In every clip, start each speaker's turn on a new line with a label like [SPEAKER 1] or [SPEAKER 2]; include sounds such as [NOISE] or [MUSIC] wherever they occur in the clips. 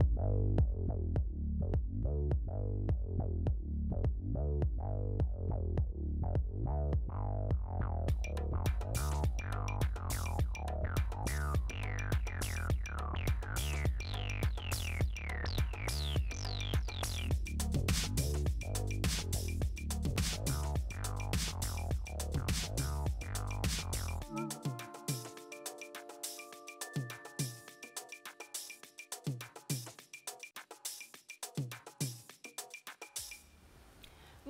[SPEAKER 1] Thank you.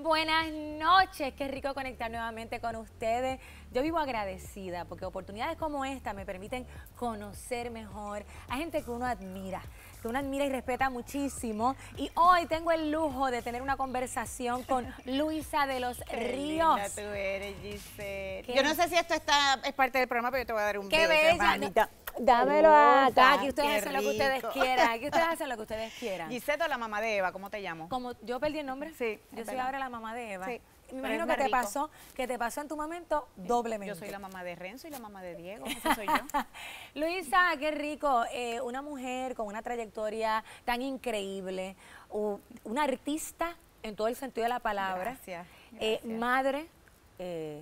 [SPEAKER 1] Buenas noches, qué rico conectar nuevamente con ustedes. Yo vivo agradecida porque oportunidades como esta me permiten conocer mejor a gente que uno admira, que uno admira y respeta muchísimo. Y hoy tengo el lujo de tener una conversación con [LAUGHS] Luisa de los
[SPEAKER 2] Qué
[SPEAKER 1] Ríos.
[SPEAKER 2] linda tú eres, Giselle. Yo no sé si esto está, es parte del programa, pero yo te voy a dar un
[SPEAKER 1] ¡Qué
[SPEAKER 2] beso,
[SPEAKER 1] bella! Dámelo acá, aquí ustedes [LAUGHS] hacen lo que ustedes quieran, aquí ustedes hacen lo que ustedes quieran.
[SPEAKER 2] Gisette o la mamá de Eva, ¿cómo te llamo?
[SPEAKER 1] Como yo perdí el nombre,
[SPEAKER 2] Sí,
[SPEAKER 1] yo soy ahora la mamá de Eva.
[SPEAKER 2] Sí,
[SPEAKER 1] Me imagino que te
[SPEAKER 2] rico.
[SPEAKER 1] pasó, que te pasó en tu momento doblemente.
[SPEAKER 2] Yo soy la mamá de Renzo y la mamá de Diego, esa soy yo. [LAUGHS]
[SPEAKER 1] Luisa, qué rico. eh, una mujer con una trayectoria tan increíble, u- una artista en todo el sentido de la palabra,
[SPEAKER 2] Gracias,
[SPEAKER 1] eh, madre eh,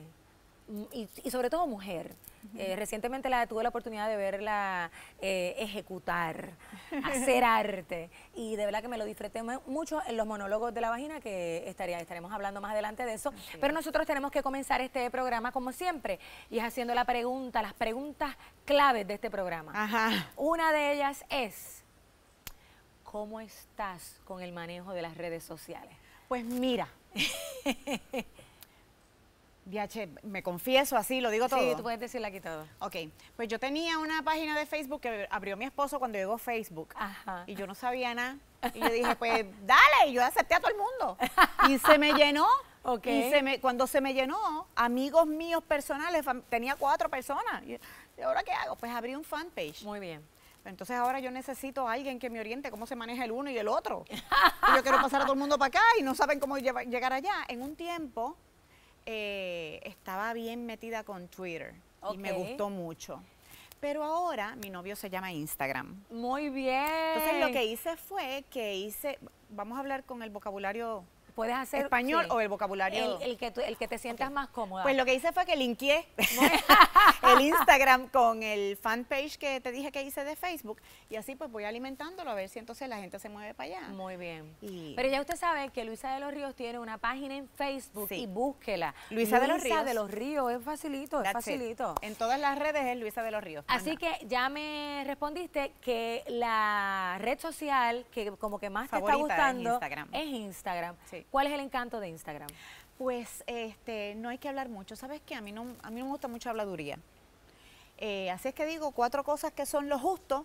[SPEAKER 1] y sobre todo mujer. Eh, recientemente la tuve la oportunidad de verla eh, ejecutar, [LAUGHS] hacer arte y de verdad que me lo disfruté mu- mucho en los monólogos de la vagina que estaría, estaremos hablando más adelante de eso. Pero nosotros tenemos que comenzar este programa como siempre y es haciendo la pregunta, las preguntas claves de este programa.
[SPEAKER 2] Ajá.
[SPEAKER 1] Una de ellas es, ¿cómo estás con el manejo de las redes sociales?
[SPEAKER 2] Pues mira. [LAUGHS] Diache, me confieso así, lo digo todo.
[SPEAKER 1] Sí, tú puedes decirle aquí todo.
[SPEAKER 2] Ok, pues yo tenía una página de Facebook que abrió mi esposo cuando llegó Facebook.
[SPEAKER 1] Ajá.
[SPEAKER 2] Y yo no sabía nada. Y yo dije, pues [LAUGHS] dale, y yo acepté a todo el mundo. Y se me llenó. [LAUGHS]
[SPEAKER 1] Ok.
[SPEAKER 2] Y se me, cuando se me llenó, amigos míos personales, tenía cuatro personas. Y, ¿y ahora qué hago? Pues abrí un fanpage.
[SPEAKER 1] Muy bien.
[SPEAKER 2] Entonces ahora yo necesito a alguien que me oriente cómo se maneja el uno y el otro. Y yo quiero pasar a todo el mundo para acá y no saben cómo llegar allá. En un tiempo eh, estaba bien metida con Twitter y me gustó mucho. Pero ahora mi novio se llama Instagram.
[SPEAKER 1] Muy bien.
[SPEAKER 2] Entonces lo que hice fue que hice, vamos a hablar con el vocabulario
[SPEAKER 1] puedes hacer
[SPEAKER 2] español
[SPEAKER 1] sí.
[SPEAKER 2] o el vocabulario...
[SPEAKER 1] el, el que tú- el que te sientas más cómoda.
[SPEAKER 2] Pues lo que hice fue que linkeé [LAUGHS] el Instagram con el fanpage que te dije que hice de Facebook y así pues voy alimentándolo a ver si entonces la gente se mueve para allá.
[SPEAKER 1] Muy bien.
[SPEAKER 2] Y-
[SPEAKER 1] Pero ya usted sabe que Luisa de los Ríos tiene una página en Facebook
[SPEAKER 2] Sí.
[SPEAKER 1] y búsquela.
[SPEAKER 2] Luisa de los
[SPEAKER 1] Luisa
[SPEAKER 2] Ríos.
[SPEAKER 1] de los Ríos, es facilito, es
[SPEAKER 2] That's it.
[SPEAKER 1] facilito.
[SPEAKER 2] En todas las redes es Luisa de los Ríos.
[SPEAKER 1] Así que ya me respondiste que la red social que como que más te está
[SPEAKER 2] Favorita es
[SPEAKER 1] gustando
[SPEAKER 2] Instagram.
[SPEAKER 1] es Instagram.
[SPEAKER 2] Sí.
[SPEAKER 1] ¿Cuál es el encanto de Instagram?
[SPEAKER 2] Pues este, no hay que hablar mucho. ¿Sabes qué? A mí no, a mí no me gusta mucho habladuría. Eh, así es que digo cuatro cosas que son lo justo,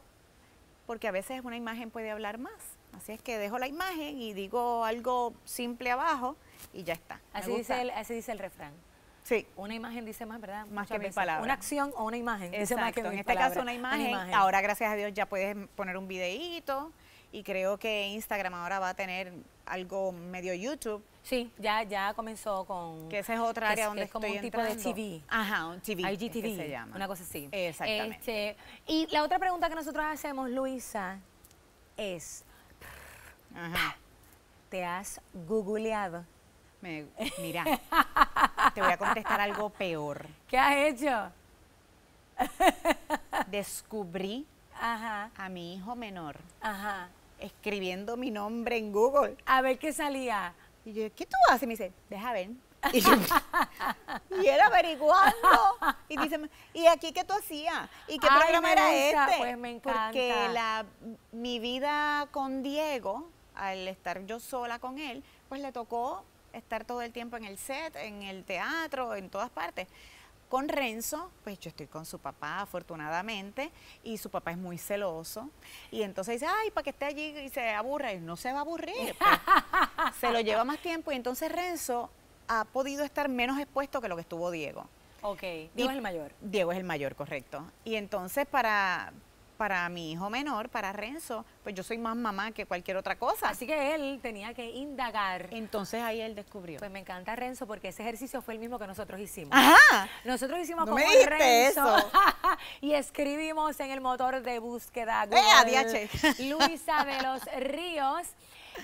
[SPEAKER 2] porque a veces una imagen puede hablar más. Así es que dejo la imagen y digo algo simple abajo y ya está.
[SPEAKER 1] Así dice, el, así dice el refrán.
[SPEAKER 2] Sí.
[SPEAKER 1] Una imagen dice más, ¿verdad?
[SPEAKER 2] Más
[SPEAKER 1] Muchas
[SPEAKER 2] que mil
[SPEAKER 1] veces.
[SPEAKER 2] palabras.
[SPEAKER 1] Una acción o una imagen dice más que
[SPEAKER 2] Exacto. En
[SPEAKER 1] mil
[SPEAKER 2] este
[SPEAKER 1] palabras.
[SPEAKER 2] caso una imagen. Ahora, gracias a Dios, ya puedes poner un videíto y creo que Instagram ahora va a tener algo medio YouTube,
[SPEAKER 1] Sí, ya, ya comenzó con...
[SPEAKER 2] que esa es otra área
[SPEAKER 1] es-
[SPEAKER 2] donde
[SPEAKER 1] es como
[SPEAKER 2] estoy
[SPEAKER 1] un tipo de
[SPEAKER 2] entrando.
[SPEAKER 1] TV.
[SPEAKER 2] Ajá, un TV. es que
[SPEAKER 1] IGTV,
[SPEAKER 2] se llama.
[SPEAKER 1] una cosa así.
[SPEAKER 2] Exactamente.
[SPEAKER 1] Este, y la otra pregunta que nosotros hacemos, Luisa, es,
[SPEAKER 2] Ajá.
[SPEAKER 1] ¿te has googleado?
[SPEAKER 2] Me- [LAUGHS] mira, te voy a contestar algo peor.
[SPEAKER 1] ¿Qué has hecho?
[SPEAKER 2] Descubrí
[SPEAKER 1] Ajá,
[SPEAKER 2] a mi hijo menor
[SPEAKER 1] ajá.
[SPEAKER 2] Escribiendo mi nombre en Google.
[SPEAKER 1] A ver qué salía.
[SPEAKER 2] Y yo, ¿qué tú haces? Y me dice, deja ver. [LAUGHS] Y, yo, y él averiguando. Y dice, ¿y aquí qué tú hacías? ¿Y qué
[SPEAKER 1] Ay,
[SPEAKER 2] programa
[SPEAKER 1] me
[SPEAKER 2] era
[SPEAKER 1] gusta,
[SPEAKER 2] este?
[SPEAKER 1] pues me
[SPEAKER 2] Porque
[SPEAKER 1] encanta.
[SPEAKER 2] la, mi vida con Diego, al estar yo sola con él, pues le tocó estar todo el tiempo en el set, en el teatro, en todas partes. Con Renzo, pues yo estoy con su papá, afortunadamente, y su papá es muy celoso. Y entonces dice, ay, para que esté allí y se aburra. Y no se va a aburrir. pues. [LAUGHS] se lo lleva más tiempo. Y entonces Renzo ha podido estar menos expuesto que lo que estuvo Diego.
[SPEAKER 1] Ok, Diego
[SPEAKER 2] Y-
[SPEAKER 1] es el mayor.
[SPEAKER 2] Diego es el mayor, correcto. Y entonces para, para mi hijo menor, para Renzo, pues yo soy más mamá que cualquier otra cosa.
[SPEAKER 1] Así que él tenía que indagar.
[SPEAKER 2] Entonces ahí él descubrió.
[SPEAKER 1] Pues me encanta Renzo porque ese ejercicio fue el mismo que nosotros hicimos.
[SPEAKER 2] Ajá.
[SPEAKER 1] Nosotros hicimos
[SPEAKER 2] No
[SPEAKER 1] como
[SPEAKER 2] me
[SPEAKER 1] Renzo
[SPEAKER 2] eso. [LAUGHS]
[SPEAKER 1] y escribimos en el motor de búsqueda
[SPEAKER 2] ¡Eh,
[SPEAKER 1] Google,
[SPEAKER 2] adiache! [LAUGHS]
[SPEAKER 1] Luisa de los Ríos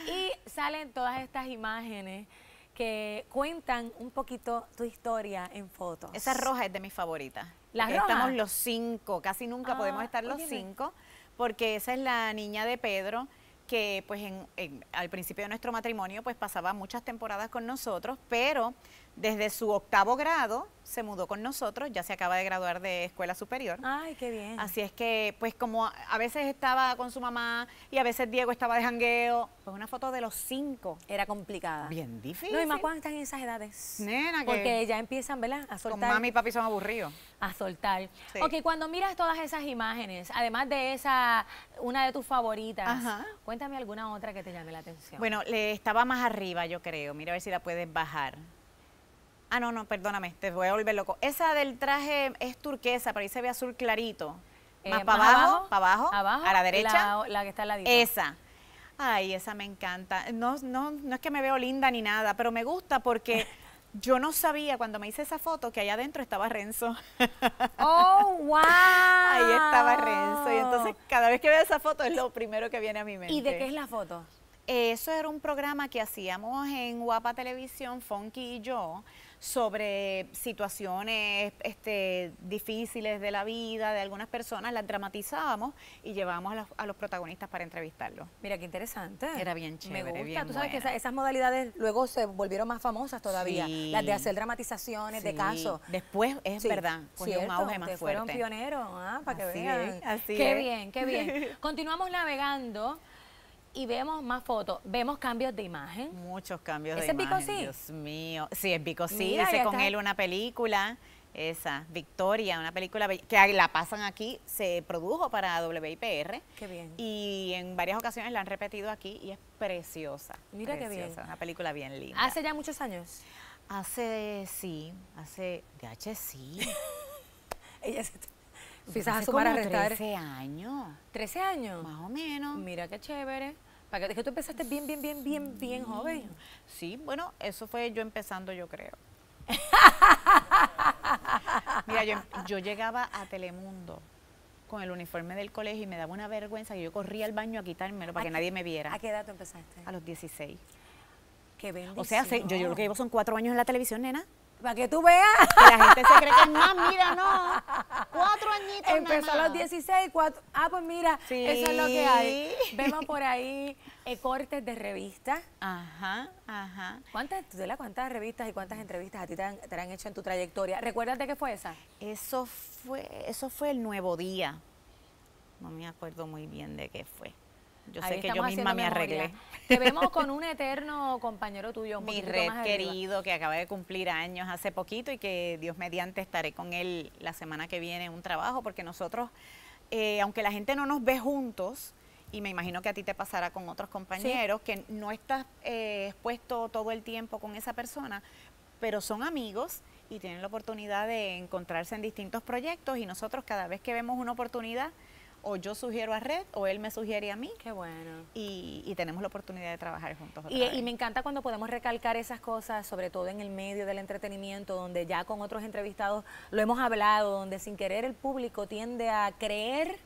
[SPEAKER 1] y salen todas estas imágenes que cuentan un poquito tu historia en fotos.
[SPEAKER 2] Esa roja es de mis favoritas. Estamos los cinco, casi nunca
[SPEAKER 1] Ah,
[SPEAKER 2] podemos estar los
[SPEAKER 1] óyeme.
[SPEAKER 2] cinco, porque esa es la niña de Pedro que pues en- en- al principio de nuestro matrimonio pues pasaba muchas temporadas con nosotros, pero desde su octavo grado se mudó con nosotros, ya se acaba de graduar de escuela superior.
[SPEAKER 1] Ay, qué bien.
[SPEAKER 2] Así es que, pues como a veces estaba con su mamá y a veces Diego estaba de jangueo, pues una foto de los cinco.
[SPEAKER 1] Era complicada.
[SPEAKER 2] Bien difícil.
[SPEAKER 1] No, y más cuando están en esas edades.
[SPEAKER 2] Nena, que
[SPEAKER 1] Porque ya empiezan, ¿verdad? A
[SPEAKER 2] con
[SPEAKER 1] soltar.
[SPEAKER 2] mami y papi son aburridos.
[SPEAKER 1] a soltar.
[SPEAKER 2] Sí.
[SPEAKER 1] Ok, cuando miras todas esas imágenes, además de esa, una de tus favoritas,
[SPEAKER 2] Ajá.
[SPEAKER 1] cuéntame alguna otra que te llame la atención.
[SPEAKER 2] Bueno, le estaba más arriba, yo creo. Mira a ver si la puedes bajar. Ah, no, no, perdóname, te voy a volver loco. Esa del traje es turquesa, pero ahí se ve azul clarito.
[SPEAKER 1] Eh,
[SPEAKER 2] más para abajo, para abajo,
[SPEAKER 1] abajo,
[SPEAKER 2] a la derecha.
[SPEAKER 1] La, la que está al ladito.
[SPEAKER 2] Esa. Ay, esa me encanta. No, no, no es que me veo linda ni nada, pero me gusta porque [LAUGHS] yo no sabía cuando me hice esa foto que allá adentro estaba Renzo.
[SPEAKER 1] ¡Oh, wow! [LAUGHS]
[SPEAKER 2] Ahí estaba Renzo. Y entonces cada vez que veo esa foto es lo primero que viene a mi mente.
[SPEAKER 1] ¿Y de qué es la foto?
[SPEAKER 2] Eso era un programa que hacíamos en Guapa Televisión, Funky y yo, sobre situaciones este, difíciles de la vida de algunas personas, las dramatizábamos y llevábamos a los, a los protagonistas para entrevistarlos.
[SPEAKER 1] Mira, qué interesante.
[SPEAKER 2] Era bien
[SPEAKER 1] Me
[SPEAKER 2] chévere,
[SPEAKER 1] gusta.
[SPEAKER 2] bien
[SPEAKER 1] Tú sabes que
[SPEAKER 2] buena.
[SPEAKER 1] esas modalidades luego se volvieron más famosas todavía.
[SPEAKER 2] Sí.
[SPEAKER 1] Las de hacer dramatizaciones de casos.
[SPEAKER 2] Después, es
[SPEAKER 1] Sí,
[SPEAKER 2] verdad, cogió un auge más
[SPEAKER 1] ustedes fueron
[SPEAKER 2] fuerte.
[SPEAKER 1] pioneros, ah, para que vean.
[SPEAKER 2] es, así
[SPEAKER 1] qué
[SPEAKER 2] es.
[SPEAKER 1] bien, qué bien. [LAUGHS] Continuamos navegando y vemos más fotos, vemos cambios de imagen.
[SPEAKER 2] Muchos cambios
[SPEAKER 1] ¿Ese
[SPEAKER 2] de
[SPEAKER 1] es
[SPEAKER 2] imagen? Dios mío. Sí, es Vico sí. Hice con
[SPEAKER 1] está.
[SPEAKER 2] él una película, esa, Victoria, una película que la pasan aquí, se produjo para WIPR.
[SPEAKER 1] Qué bien.
[SPEAKER 2] Y en varias ocasiones la han repetido aquí y es preciosa.
[SPEAKER 1] Mira qué bien.
[SPEAKER 2] preciosa, Una película bien linda.
[SPEAKER 1] Hace ya muchos años.
[SPEAKER 2] Hace, sí, hace, de H sí. [LAUGHS]
[SPEAKER 1] Ella se empiezas a sumar a restar.
[SPEAKER 2] 13 años,
[SPEAKER 1] 13 años.
[SPEAKER 2] más o menos.
[SPEAKER 1] Mira qué chévere. Para que, es que tú empezaste bien, bien, bien, bien, bien joven.
[SPEAKER 2] Sí, bueno, eso fue yo empezando, yo creo. [LAUGHS] Mira, yo, yo llegaba a Telemundo con el uniforme del colegio y me daba una vergüenza que yo corría al baño a quitármelo para
[SPEAKER 1] ¿A
[SPEAKER 2] que nadie me viera.
[SPEAKER 1] ¿A qué edad tú empezaste?
[SPEAKER 2] A los 16.
[SPEAKER 1] Qué bendición.
[SPEAKER 2] O sea, se- yo, yo lo que llevo son cuatro años en la televisión, nena.
[SPEAKER 1] Para que tú veas.
[SPEAKER 2] Que la gente se cree que es más, mira, no. Cuatro añitos
[SPEAKER 1] Empezó a los
[SPEAKER 2] más.
[SPEAKER 1] 16, cuatro. Ah, pues mira,
[SPEAKER 2] Sí.
[SPEAKER 1] eso es lo que hay. Vemos por ahí eh, cortes de revistas.
[SPEAKER 2] Ajá, ajá.
[SPEAKER 1] ¿Cuántas, tú sabes cuántas revistas y cuántas entrevistas a ti te han, te han hecho en tu trayectoria? ¿Recuerdas de qué fue esa?
[SPEAKER 2] Eso fue, eso fue el nuevo día. No me acuerdo muy bien de qué fue. Yo
[SPEAKER 1] Ahí
[SPEAKER 2] sé que yo misma me
[SPEAKER 1] memoria.
[SPEAKER 2] arreglé.
[SPEAKER 1] Te vemos con [LAUGHS] un eterno compañero tuyo, un
[SPEAKER 2] Mi red
[SPEAKER 1] más
[SPEAKER 2] querido que acaba de cumplir años hace poquito y que Dios mediante estaré con él la semana que viene en un trabajo porque nosotros, eh, aunque la gente no nos ve juntos, y me imagino que a ti te pasará con otros compañeros, que no estás eh, expuesto todo el tiempo con esa persona, pero son amigos y tienen la oportunidad de encontrarse en distintos proyectos y nosotros cada vez que vemos una oportunidad, o yo sugiero a Red o él me sugiere a mí
[SPEAKER 1] Qué bueno.
[SPEAKER 2] y, y tenemos la oportunidad de trabajar juntos.
[SPEAKER 1] Y, y me encanta cuando podemos recalcar esas cosas, sobre todo en el medio del entretenimiento, donde ya con otros entrevistados lo hemos hablado, donde sin querer el público tiende a creer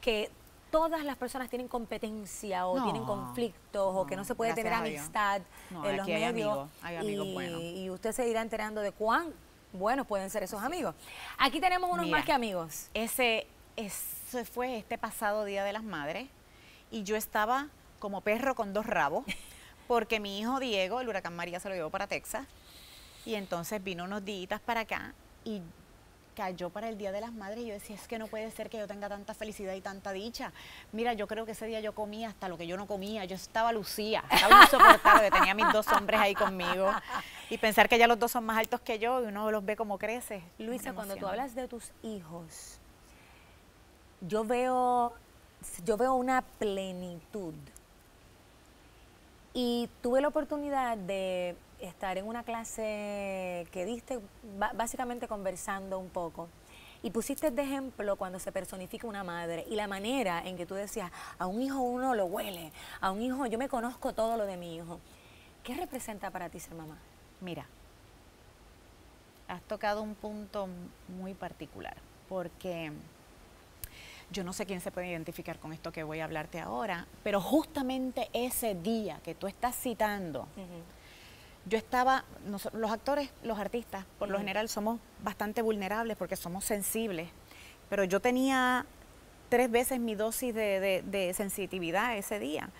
[SPEAKER 1] que todas las personas tienen competencia o
[SPEAKER 2] No,
[SPEAKER 1] tienen conflictos o que no se puede tener amistad
[SPEAKER 2] No,
[SPEAKER 1] en los
[SPEAKER 2] aquí hay
[SPEAKER 1] medios.
[SPEAKER 2] amigos, hay amigos
[SPEAKER 1] y,
[SPEAKER 2] buenos.
[SPEAKER 1] y usted se irá enterando de cuán buenos pueden ser esos amigos. Aquí tenemos unos
[SPEAKER 2] Mira.
[SPEAKER 1] más que amigos.
[SPEAKER 2] Ese, ese fue este pasado Día de las Madres y yo estaba como perro con dos rabos [LAUGHS] porque mi hijo Diego, el huracán María, se lo llevó para Texas y entonces vino unos días para acá y cayó para el Día de las Madres y yo decía, es que no puede ser que yo tenga tanta felicidad y tanta dicha. Mira, yo creo que ese día yo comía hasta lo que yo no comía, yo estaba lucía, estaba insoportable, tenía mis dos hombres ahí conmigo y pensar que ya los dos son más altos que yo y uno los ve como crece.
[SPEAKER 1] Luisa, cuando tú hablas de tus hijos, yo veo, yo veo una plenitud. Y tuve la oportunidad de estar en una clase que diste, básicamente conversando un poco. Y pusiste de ejemplo cuando se personifica una madre y la manera en que tú decías, a un hijo uno lo huele, a un hijo yo me conozco todo lo de mi hijo. ¿Qué representa para ti ser mamá?
[SPEAKER 2] Mira, has tocado un punto muy particular, porque yo no sé quién se puede identificar con esto que voy a hablarte ahora, pero justamente ese día que tú estás citando, yo estaba, los actores, los artistas, por lo general somos bastante vulnerables porque somos sensibles, pero yo tenía tres veces mi dosis de, sensitividad ese día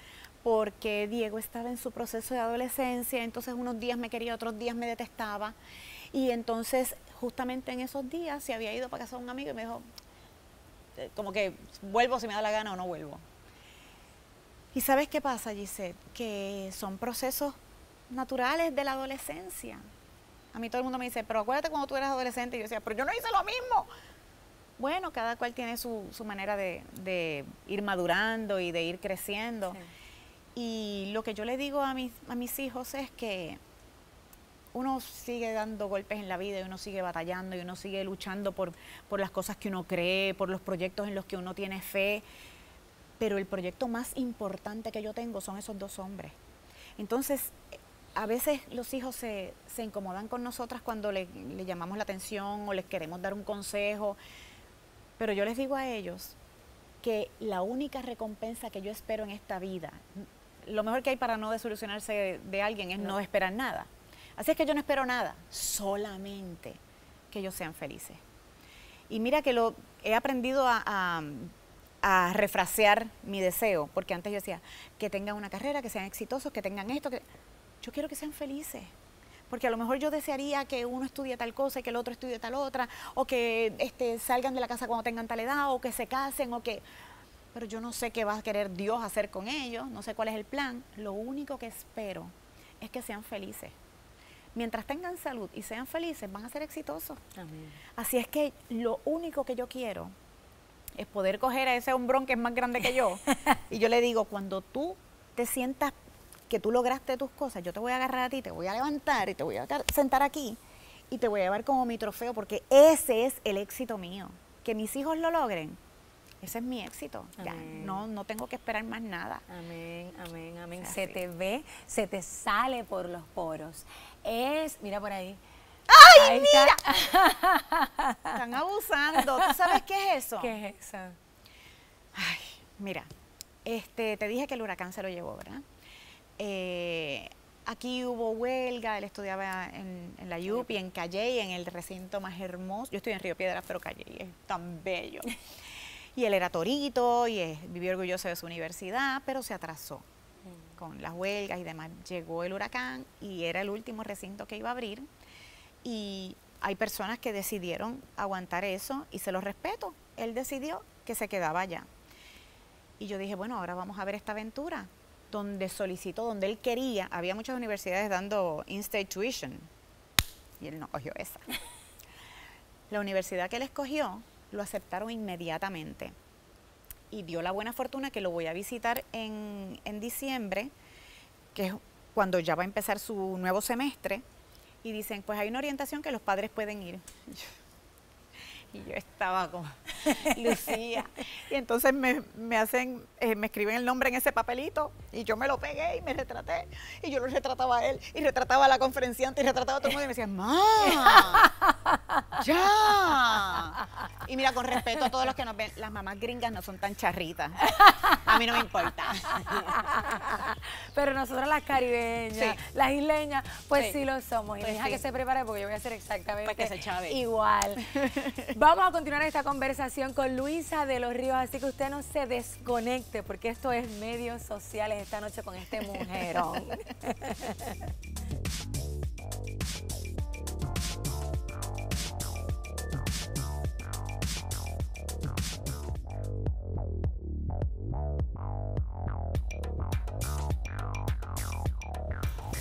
[SPEAKER 2] porque Diego estaba en su proceso de adolescencia, entonces unos días me quería, otros días me detestaba. Y entonces, justamente en esos días, se había ido para casa de un amigo y me dijo, como que vuelvo si me da la gana o no vuelvo. ¿Y sabes qué pasa, Gisette? Que son procesos naturales de la adolescencia. A mí todo el mundo me dice, pero acuérdate cuando tú eras adolescente. Y yo decía, pero yo no hice lo mismo. Bueno, cada cual tiene su, manera de, ir madurando y de ir creciendo. Y lo que yo le digo a mis, a mis hijos es que uno sigue dando golpes en la vida y uno sigue batallando y uno sigue luchando por, por las cosas que uno cree, por los proyectos en los que uno tiene fe. Pero el proyecto más importante que yo tengo son esos dos hombres. Entonces, a veces los hijos se, incomodan con nosotras cuando le, llamamos la atención o les queremos dar un consejo, pero yo les digo a ellos que la única recompensa que yo espero en esta vida, lo mejor que hay para no desilusionarse de, alguien es no. esperar nada. Así es que yo no espero nada, solamente que ellos sean felices. Y mira que lo he aprendido a, refrasear mi deseo, porque antes yo decía que tengan una carrera, que sean exitosos, que tengan esto, que yo quiero que sean felices. Porque a lo mejor yo desearía que uno estudie tal cosa y que el otro estudie tal otra, o que este, salgan de la casa cuando tengan tal edad, o que se casen, o que... Pero yo no sé qué va a querer Dios hacer con ellos, no sé cuál es el plan. Lo único que espero es que sean felices. Mientras tengan salud y sean felices, van a ser exitosos. Así es que lo único que yo quiero es poder coger a ese hombrón que es más grande que yo. [LAUGHS] y yo le digo, cuando tú te sientas que tú lograste tus cosas, yo te voy a agarrar a ti, te voy a levantar y te voy a sentar aquí y te voy a llevar como mi trofeo porque ese es el éxito mío. Que mis hijos lo logren, ese es mi éxito. Ya, no, no tengo que esperar más nada.
[SPEAKER 1] Amén, amén, amén. Se te ve, se te sale por los poros. Es, mira por ahí.
[SPEAKER 2] ¡Ay, mira! [LAUGHS] Están abusando. ¿Tú sabes qué es eso?
[SPEAKER 1] ¿Qué es eso?
[SPEAKER 2] Ay, mira, este, te dije que el huracán se lo llevó, ¿verdad? Eh, aquí hubo huelga, él estudiaba en, la UPI, en Calle, en el recinto más hermoso. Yo estoy en Río Piedras, pero Calle es tan bello. [LAUGHS] Y él era torito y vivió orgulloso de su universidad, pero se atrasó mm. con las huelgas y demás. Llegó el huracán y era el último recinto que iba a abrir. Y hay personas que decidieron aguantar eso y se lo respeto. Él decidió que se quedaba allá. Y yo dije, bueno, ahora vamos a ver esta aventura donde solicitó, donde él quería, había muchas universidades dando in-state tuition y él no cogió esa. [LAUGHS] La universidad que él escogió lo aceptaron inmediatamente y dio la buena fortuna que lo voy a visitar en, en diciembre, que es cuando ya va a empezar su nuevo semestre, y dicen, pues hay una orientación que los padres pueden ir. [LAUGHS] Y yo estaba como, [LAUGHS] Lucía. Y entonces me, me hacen, eh, me escriben el nombre en ese papelito y yo me lo pegué y me retraté. Y yo lo retrataba a él y retrataba a la conferenciante y retrataba a todo el mundo y me decían, ¡Ma! [LAUGHS] ¡Ya! Y mira, con respeto a todos los que nos ven, las mamás gringas no son tan charritas. A mí no me importa. [LAUGHS]
[SPEAKER 1] Pero nosotros las caribeñas, las isleñas, pues sí. lo somos. Y pues deja que se prepare porque yo voy a hacer exactamente igual. Vamos a continuar esta conversación con Luisa de los Ríos, así que usted no se desconecte porque esto es medios sociales esta noche con este mujerón.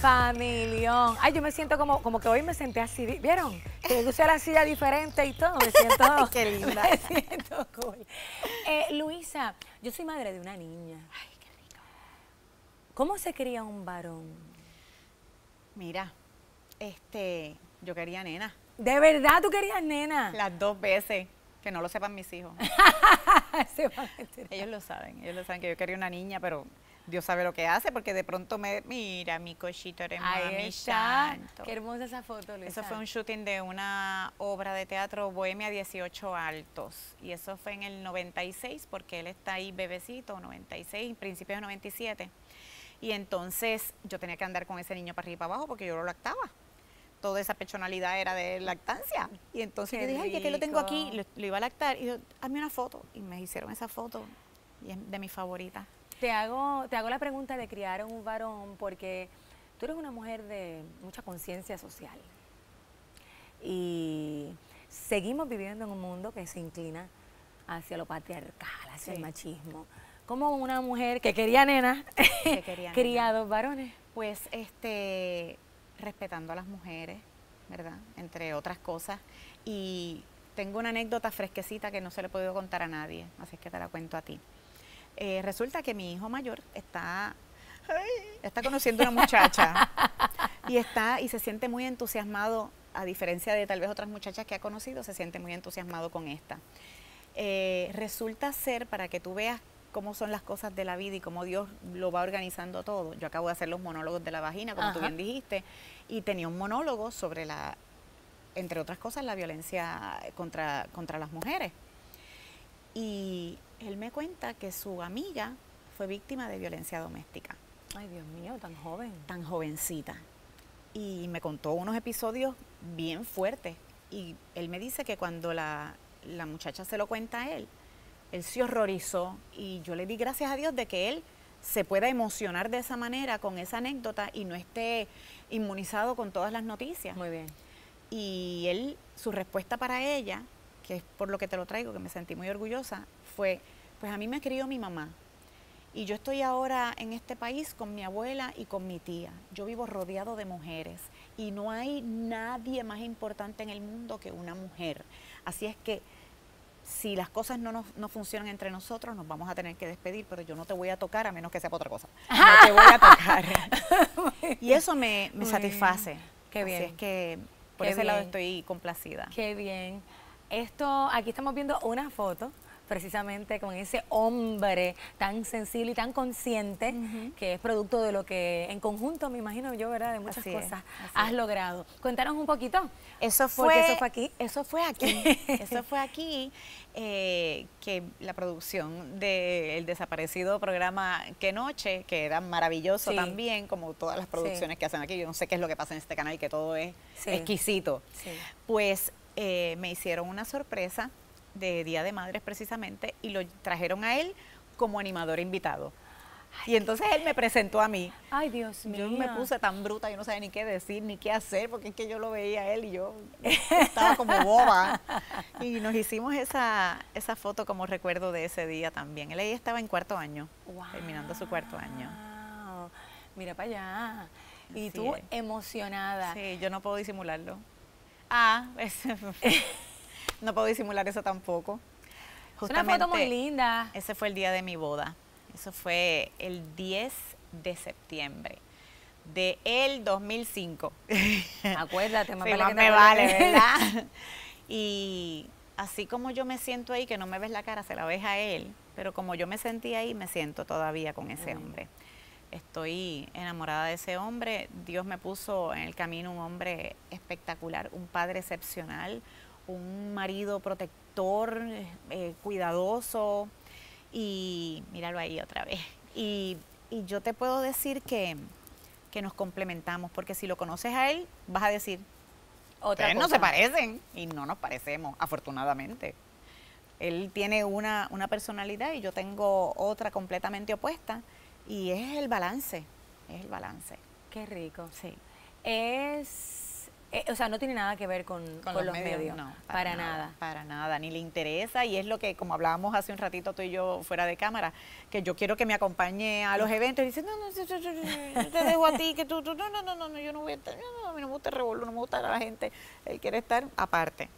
[SPEAKER 1] Familión. Ay, yo me siento como, como que hoy me senté así. ¿Vieron? Que puse la silla diferente y todo. Me siento. [LAUGHS]
[SPEAKER 2] qué linda. [LAUGHS]
[SPEAKER 1] Me siento cool. Eh, Luisa, yo soy madre de una niña.
[SPEAKER 2] Ay, qué rico.
[SPEAKER 1] ¿Cómo se cría un varón?
[SPEAKER 2] Mira, este, yo quería nena.
[SPEAKER 1] ¿De verdad tú querías nena?
[SPEAKER 2] Las dos veces. Que no lo sepan mis hijos. [LAUGHS] Ellos lo saben, ellos lo saben que yo quería una niña, pero Dios sabe lo que hace, porque de pronto me, mira, mi cochito eres
[SPEAKER 1] Ahí
[SPEAKER 2] mami
[SPEAKER 1] está.
[SPEAKER 2] santo.
[SPEAKER 1] Qué hermosa esa foto, Luisa.
[SPEAKER 2] Eso fue un shooting de una obra de teatro Bohemia 18 Altos. Y eso fue en el 96, porque él está ahí bebecito, 96, principios de 97. Y entonces yo tenía que andar con ese niño para arriba y para abajo porque yo lo lactaba. Toda esa pechonalidad era de lactancia. Y entonces
[SPEAKER 1] Qué
[SPEAKER 2] yo dije, ay, ya que lo tengo aquí, lo iba a lactar. Y yo, hazme una foto. Y me hicieron esa foto. Y es de mis favoritas.
[SPEAKER 1] Te hago, te hago la pregunta de criar a un varón porque tú eres una mujer de mucha conciencia social. Y seguimos viviendo en un mundo que se inclina hacia lo patriarcal, hacia el machismo. Como una mujer que quería nena,
[SPEAKER 2] Que [LAUGHS] quería
[SPEAKER 1] cría
[SPEAKER 2] nena.
[SPEAKER 1] dos varones.
[SPEAKER 2] Pues este, respetando a las mujeres, ¿verdad? Entre otras cosas. Y tengo una anécdota fresquecita que no se le he podido contar a nadie, así es que te la cuento a ti. Eh, resulta que mi hijo mayor está, está conociendo una muchacha y está y se siente muy entusiasmado, a diferencia de tal vez otras muchachas que ha conocido, se siente muy entusiasmado con esta. Eh, resulta ser, para que tú veas cómo son las cosas de la vida y cómo Dios lo va organizando todo. Yo acabo de hacer los monólogos de la vagina, como tú bien dijiste, y tenía un monólogo sobre la, entre otras cosas, la violencia contra, contra las mujeres. Y él me cuenta que su amiga fue víctima de violencia doméstica,
[SPEAKER 1] Ay, Dios mío, tan joven.
[SPEAKER 2] tan jovencita. Y me contó unos episodios bien fuertes. Y él me dice que cuando la, la muchacha se lo cuenta a él, él se horrorizó y yo le di gracias a Dios de que él se pueda emocionar de esa manera con esa anécdota y no esté inmunizado con todas las noticias.
[SPEAKER 1] Muy bien.
[SPEAKER 2] Y él, su respuesta para ella, que es por lo que te lo traigo, que me sentí muy orgullosa, fue, pues a mí me crió mi mamá. Y yo estoy ahora en este país con mi abuela y con mi tía. Yo vivo rodeado de mujeres y no hay nadie más importante en el mundo que una mujer. Así es que si las cosas no, nos- no funcionan entre nosotros, nos vamos a tener que despedir, pero yo no te voy a tocar a menos que sea por otra cosa. No te voy a tocar. [LAUGHS] y eso me, me satisface.
[SPEAKER 1] Qué bien.
[SPEAKER 2] Así es que por
[SPEAKER 1] Qué
[SPEAKER 2] ese lado estoy complacida.
[SPEAKER 1] Qué bien. Esto, aquí estamos viendo una foto precisamente con ese hombre tan sensible y tan consciente que es producto de lo que en conjunto, me imagino yo, ¿verdad? De muchas
[SPEAKER 2] Así
[SPEAKER 1] cosas has
[SPEAKER 2] es.
[SPEAKER 1] logrado. Cuéntanos un poquito.
[SPEAKER 2] Eso fue,
[SPEAKER 1] eso fue aquí.
[SPEAKER 2] Eso fue aquí. [LAUGHS] eso fue aquí eh, que la producción del desaparecido programa Qué Noche, que era maravilloso
[SPEAKER 1] Sí.
[SPEAKER 2] también, como todas las producciones que hacen aquí. Yo no sé qué es lo que pasa en este canal, que todo es
[SPEAKER 1] Sí.
[SPEAKER 2] exquisito.
[SPEAKER 1] Sí.
[SPEAKER 2] Pues eh, me hicieron una sorpresa de Día de Madres precisamente y lo trajeron a él como animador invitado. Y entonces él me presentó a mí.
[SPEAKER 1] Ay, Dios mío.
[SPEAKER 2] Yo me puse tan bruta, yo no sabía ni qué decir, ni qué hacer, porque es que yo lo veía a él y yo [LAUGHS] estaba como boba. Y nos hicimos esa, esa foto como recuerdo de ese día también. Él ahí estaba en cuarto año, terminando su cuarto año.
[SPEAKER 1] Wow. Mira para allá. Y
[SPEAKER 2] Así
[SPEAKER 1] tú
[SPEAKER 2] es.
[SPEAKER 1] emocionada.
[SPEAKER 2] Sí, yo no puedo disimularlo. Ah, es- [LAUGHS] no puedo disimular eso tampoco.
[SPEAKER 1] Es una foto muy
[SPEAKER 2] Justamente,
[SPEAKER 1] linda.
[SPEAKER 2] Ese fue el día de mi boda. Eso fue el 10 de septiembre de el 2005. [LAUGHS]
[SPEAKER 1] Acuérdate, más
[SPEAKER 2] Sí,
[SPEAKER 1] vale que
[SPEAKER 2] me vale. ¿verdad? [LAUGHS] Y así como yo me siento ahí, que no me ves la cara, se la ves a él, pero como yo me sentí ahí, me siento todavía con ese hombre. Estoy enamorada de ese hombre. Dios me puso en el camino un hombre espectacular, un padre excepcional, un marido protector, eh, cuidadoso. Y míralo ahí otra vez. Y, y yo te puedo decir que, que nos complementamos, porque si lo conoces a él, vas a decir,
[SPEAKER 1] Otra
[SPEAKER 2] Ustedes no
[SPEAKER 1] cosa.
[SPEAKER 2] se parecen y no nos parecemos, afortunadamente. Él tiene una, una personalidad y yo tengo otra completamente opuesta y es el balance, es el balance.
[SPEAKER 1] Qué rico.
[SPEAKER 2] Sí.
[SPEAKER 1] Es, eh, o sea, no tiene nada que ver con, con los, medios.
[SPEAKER 2] no,
[SPEAKER 1] para, nada.
[SPEAKER 2] Para nada, ni le interesa y es lo que, como hablábamos hace un ratito tú y yo fuera de cámara, que yo quiero que me acompañe a los eventos y dice, no, no, yo, yo- yo- yo te dejo a ti, que tú, tú, no, no, no, no, no, yo no voy a estar, no, no, a mí no me gusta el revolver, no me gusta la gente, él quiere estar aparte.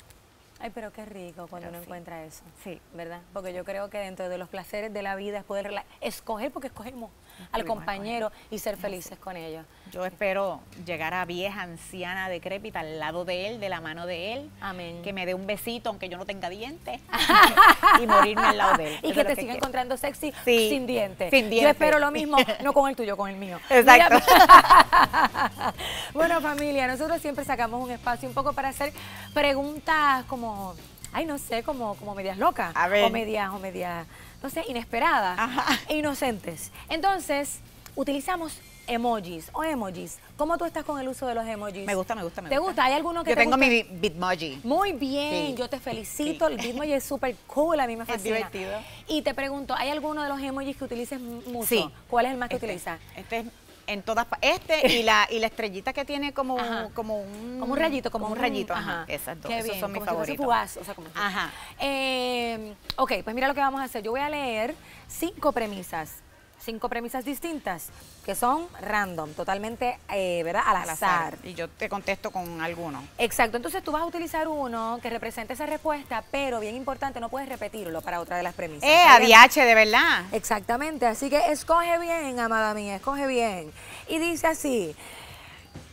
[SPEAKER 1] Ay, pero qué rico cuando
[SPEAKER 2] Pero
[SPEAKER 1] uno
[SPEAKER 2] sí.
[SPEAKER 1] encuentra eso.
[SPEAKER 2] Sí.
[SPEAKER 1] ¿Verdad? Porque yo creo que dentro de los placeres de la vida es poder escoger, porque escogemos. Al compañero y ser felices con ellos.
[SPEAKER 2] Yo espero llegar a vieja, anciana, decrépita, al lado de él, de la mano de él.
[SPEAKER 1] Amén.
[SPEAKER 2] Que me dé un besito, aunque yo no tenga dientes. [LAUGHS] y morirme al lado de él.
[SPEAKER 1] Y que te siga encontrando sexy
[SPEAKER 2] Sí,
[SPEAKER 1] sin dientes.
[SPEAKER 2] sin
[SPEAKER 1] Yo
[SPEAKER 2] dientes.
[SPEAKER 1] espero lo mismo, [LAUGHS] no con el tuyo, con el mío.
[SPEAKER 2] Exacto.
[SPEAKER 1] Mira, [LAUGHS] bueno, familia, nosotros siempre sacamos un espacio un poco para hacer preguntas como, ay, no sé, como, como medias locas.
[SPEAKER 2] A ver.
[SPEAKER 1] O medias, o medias, no sé, inesperadas.
[SPEAKER 2] Ajá.
[SPEAKER 1] E inocentes. Entonces, utilizamos emojis o emojis. ¿Cómo tú estás con el uso de los emojis?
[SPEAKER 2] Me gusta, me gusta, me
[SPEAKER 1] ¿Te gusta? ¿Hay alguno que
[SPEAKER 2] Yo
[SPEAKER 1] te
[SPEAKER 2] tengo
[SPEAKER 1] gusta?
[SPEAKER 2] mi Bitmoji.
[SPEAKER 1] Muy bien,
[SPEAKER 2] Sí.
[SPEAKER 1] yo te felicito.
[SPEAKER 2] Sí.
[SPEAKER 1] El Bitmoji es súper cool, a mí me
[SPEAKER 2] Es
[SPEAKER 1] fascina.
[SPEAKER 2] divertido.
[SPEAKER 1] Y te pregunto, ¿hay alguno de los emojis que utilices mucho?
[SPEAKER 2] Sí.
[SPEAKER 1] ¿Cuál es el más que
[SPEAKER 2] Este,
[SPEAKER 1] utilizas?
[SPEAKER 2] Este es en todas Este y la, y la estrellita que tiene como,
[SPEAKER 1] Ajá.
[SPEAKER 2] como un...
[SPEAKER 1] Como un rayito, como,
[SPEAKER 2] un rayito, ajá. Esas dos,
[SPEAKER 1] Qué
[SPEAKER 2] esos
[SPEAKER 1] bien,
[SPEAKER 2] son mis
[SPEAKER 1] como si
[SPEAKER 2] favoritos.
[SPEAKER 1] fugaz, o sea, como
[SPEAKER 2] Ajá.
[SPEAKER 1] Eh, ok, pues mira lo que vamos a hacer. Yo voy a leer cinco premisas, cinco premisas distintas que son random, totalmente, eh, ¿verdad? Al
[SPEAKER 2] Al
[SPEAKER 1] azar.
[SPEAKER 2] azar. Y yo te contesto con alguno.
[SPEAKER 1] Exacto, entonces tú vas a utilizar uno que represente esa respuesta, pero bien importante, no puedes repetirlo para otra de las premisas.
[SPEAKER 2] Eh. ADH, de verdad.
[SPEAKER 1] Exactamente, así que escoge bien, amada mía, escoge bien. Y dice así,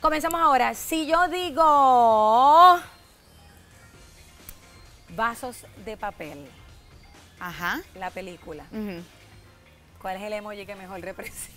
[SPEAKER 1] comenzamos ahora, si yo digo vasos de papel,
[SPEAKER 2] Ajá.
[SPEAKER 1] la película,
[SPEAKER 2] Ujú.
[SPEAKER 1] ¿Cuál es el emoji que mejor representa?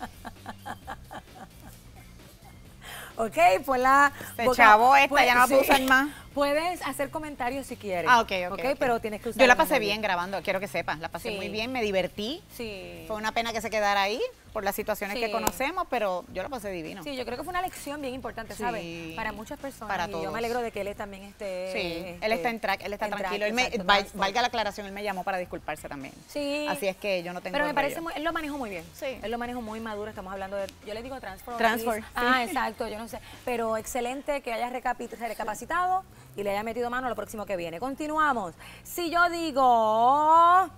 [SPEAKER 1] [LAUGHS] ok, pues la...
[SPEAKER 2] Se chavó esta, ya no la puedo usar más.
[SPEAKER 1] Puedes hacer comentarios si quieres.
[SPEAKER 2] Ah, ok, ok. ok.
[SPEAKER 1] pero tienes que usar
[SPEAKER 2] Yo la pasé bien grabando, quiero que sepas. La pasé
[SPEAKER 1] Sí.
[SPEAKER 2] muy bien, me divertí.
[SPEAKER 1] Sí.
[SPEAKER 2] Fue una pena que se quedara ahí por las situaciones
[SPEAKER 1] Sí.
[SPEAKER 2] que conocemos, pero yo la pasé divino.
[SPEAKER 1] Sí, yo creo que fue una lección bien importante,
[SPEAKER 2] Sí.
[SPEAKER 1] ¿sabes? Para muchas personas.
[SPEAKER 2] Para
[SPEAKER 1] y yo
[SPEAKER 2] todos.
[SPEAKER 1] me alegro de que él también esté.
[SPEAKER 2] Sí,
[SPEAKER 1] este,
[SPEAKER 2] él está en track, él está
[SPEAKER 1] track,
[SPEAKER 2] tranquilo. Él me-
[SPEAKER 1] exacto,
[SPEAKER 2] val-
[SPEAKER 1] transport.
[SPEAKER 2] valga la aclaración, él me llamó para disculparse también.
[SPEAKER 1] Sí.
[SPEAKER 2] Así es que yo no tengo
[SPEAKER 1] Pero me parece muy, él lo manejó muy bien.
[SPEAKER 2] Sí.
[SPEAKER 1] Él lo manejó muy maduro, estamos hablando de, yo le digo transfer.
[SPEAKER 2] Transfer.
[SPEAKER 1] Ah, exacto, yo no sé. Pero excelente que haya recapi- recapacitado y le haya metido mano a lo próximo que viene. Continuamos. Si yo digo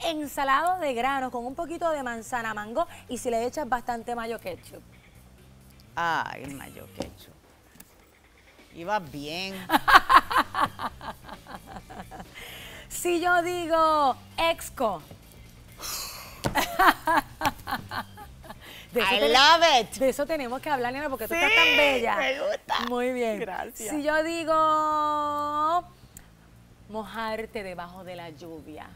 [SPEAKER 1] ensalado de granos con un poquito de manzana mango y si le echas bastante mayo ketchup.
[SPEAKER 2] Ay, el mayo ketchup. Iba bien. [LAUGHS]
[SPEAKER 1] Si yo digo exco. [LAUGHS] De eso
[SPEAKER 2] I love it.
[SPEAKER 1] De eso tenemos que hablar, nena, porque tú
[SPEAKER 2] Sí,
[SPEAKER 1] estás tan bella.
[SPEAKER 2] me gusta.
[SPEAKER 1] Muy bien.
[SPEAKER 2] Gracias.
[SPEAKER 1] Si yo digo mojarte debajo de la lluvia.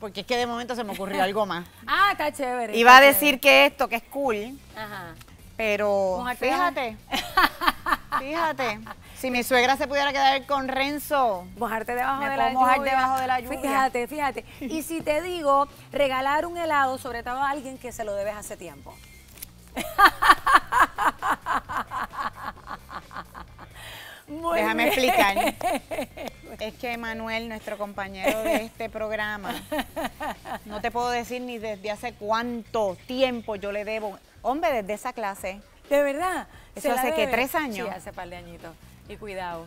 [SPEAKER 2] Porque es que de momento se me ocurrió algo [LAUGHS] más.
[SPEAKER 1] Ah, está chévere.
[SPEAKER 2] Iba a decir que esto, que es cool.
[SPEAKER 1] Ajá.
[SPEAKER 2] pero
[SPEAKER 1] Mojarte
[SPEAKER 2] fíjate, [LAUGHS] fíjate, si mi suegra se pudiera quedar con Renzo,
[SPEAKER 1] Mojarte debajo
[SPEAKER 2] Me
[SPEAKER 1] de
[SPEAKER 2] puedo
[SPEAKER 1] la
[SPEAKER 2] mojar
[SPEAKER 1] lluvia.
[SPEAKER 2] debajo de la lluvia.
[SPEAKER 1] Fíjate, fíjate. Y si te digo regalar un helado, sobre todo a alguien que se lo debes hace tiempo. Muy
[SPEAKER 2] déjame
[SPEAKER 1] bien.
[SPEAKER 2] explicar. [LAUGHS] Es que Manuel, nuestro compañero de este programa, no te puedo decir ni desde hace cuánto tiempo yo le debo. Hombre, desde esa clase.
[SPEAKER 1] De verdad.
[SPEAKER 2] ¿Eso
[SPEAKER 1] ¿Se la
[SPEAKER 2] hace
[SPEAKER 1] debe?
[SPEAKER 2] tres años?
[SPEAKER 1] Sí, hace par de añitos. Y cuidado.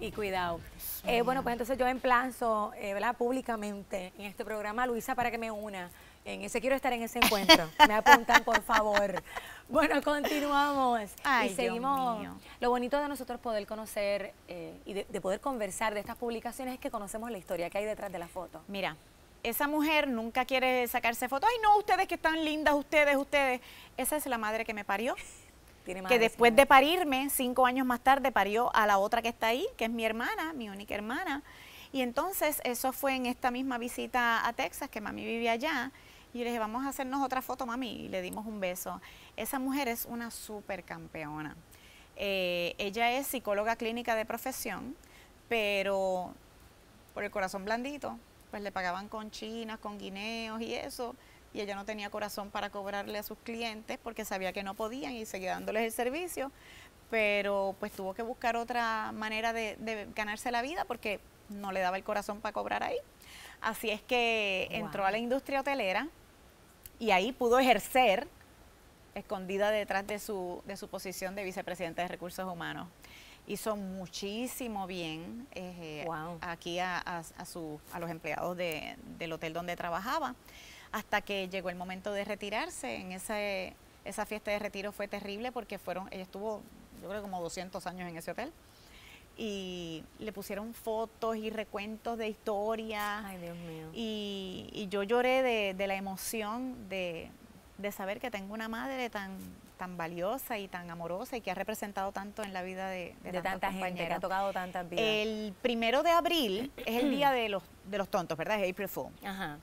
[SPEAKER 1] Y cuidado. Eh, bueno, pues entonces yo emplazo, eh, ¿verdad? Públicamente en este programa Luisa para que me una. En ese quiero estar en ese encuentro. [LAUGHS] me apuntan, por favor. Bueno, continuamos.
[SPEAKER 2] Ay,
[SPEAKER 1] y
[SPEAKER 2] Dios
[SPEAKER 1] seguimos.
[SPEAKER 2] mío.
[SPEAKER 1] Lo bonito de nosotros poder conocer eh, y de, de poder conversar de estas publicaciones es que conocemos la historia que hay detrás de la foto.
[SPEAKER 2] Mira, esa mujer nunca quiere sacarse fotos. Ay, no, ustedes que están lindas, ustedes, ustedes. Esa es la madre que me parió.
[SPEAKER 1] Tiene
[SPEAKER 2] que después de parirme, cinco años más tarde, parió a la otra que está ahí, que es mi hermana, mi única hermana. Y entonces eso fue en esta misma visita a Texas, que mami vivía allá. Y yo le dije, vamos a hacernos otra foto, mami. Y le dimos un beso. Esa mujer es una súper campeona. Eh, ella es psicóloga clínica de profesión, pero por el corazón blandito, pues le pagaban con chinas, con guineos y eso, y ella no tenía corazón para cobrarle a sus clientes porque sabía que no podían y seguía dándoles el servicio, pero pues tuvo que buscar otra manera de, de ganarse la vida porque no le daba el corazón para cobrar ahí. Así es que entró a la industria hotelera y ahí pudo ejercer escondida detrás de su, de su posición de vicepresidente de recursos humanos. Hizo muchísimo bien eh,
[SPEAKER 1] Wow.
[SPEAKER 2] aquí a, a- a su- a los empleados de- del hotel donde trabajaba, hasta que llegó el momento de retirarse. En ese, esa fiesta de retiro fue terrible porque fueron, ella estuvo, yo creo, como 200 años en ese hotel. y le pusieron fotos y recuentos de historia.
[SPEAKER 1] Ay, Dios mío.
[SPEAKER 2] Y, y yo lloré de, de la emoción de, de saber que tengo una madre tan, tan valiosa y tan amorosa y que ha representado tanto en la vida de, de,
[SPEAKER 1] de tanta gente que ha
[SPEAKER 2] compañeros.
[SPEAKER 1] tocado tantas vidas.
[SPEAKER 2] El primero de abril es el día de los, de los tontos, ¿verdad? Es April Fool.
[SPEAKER 1] Ajá.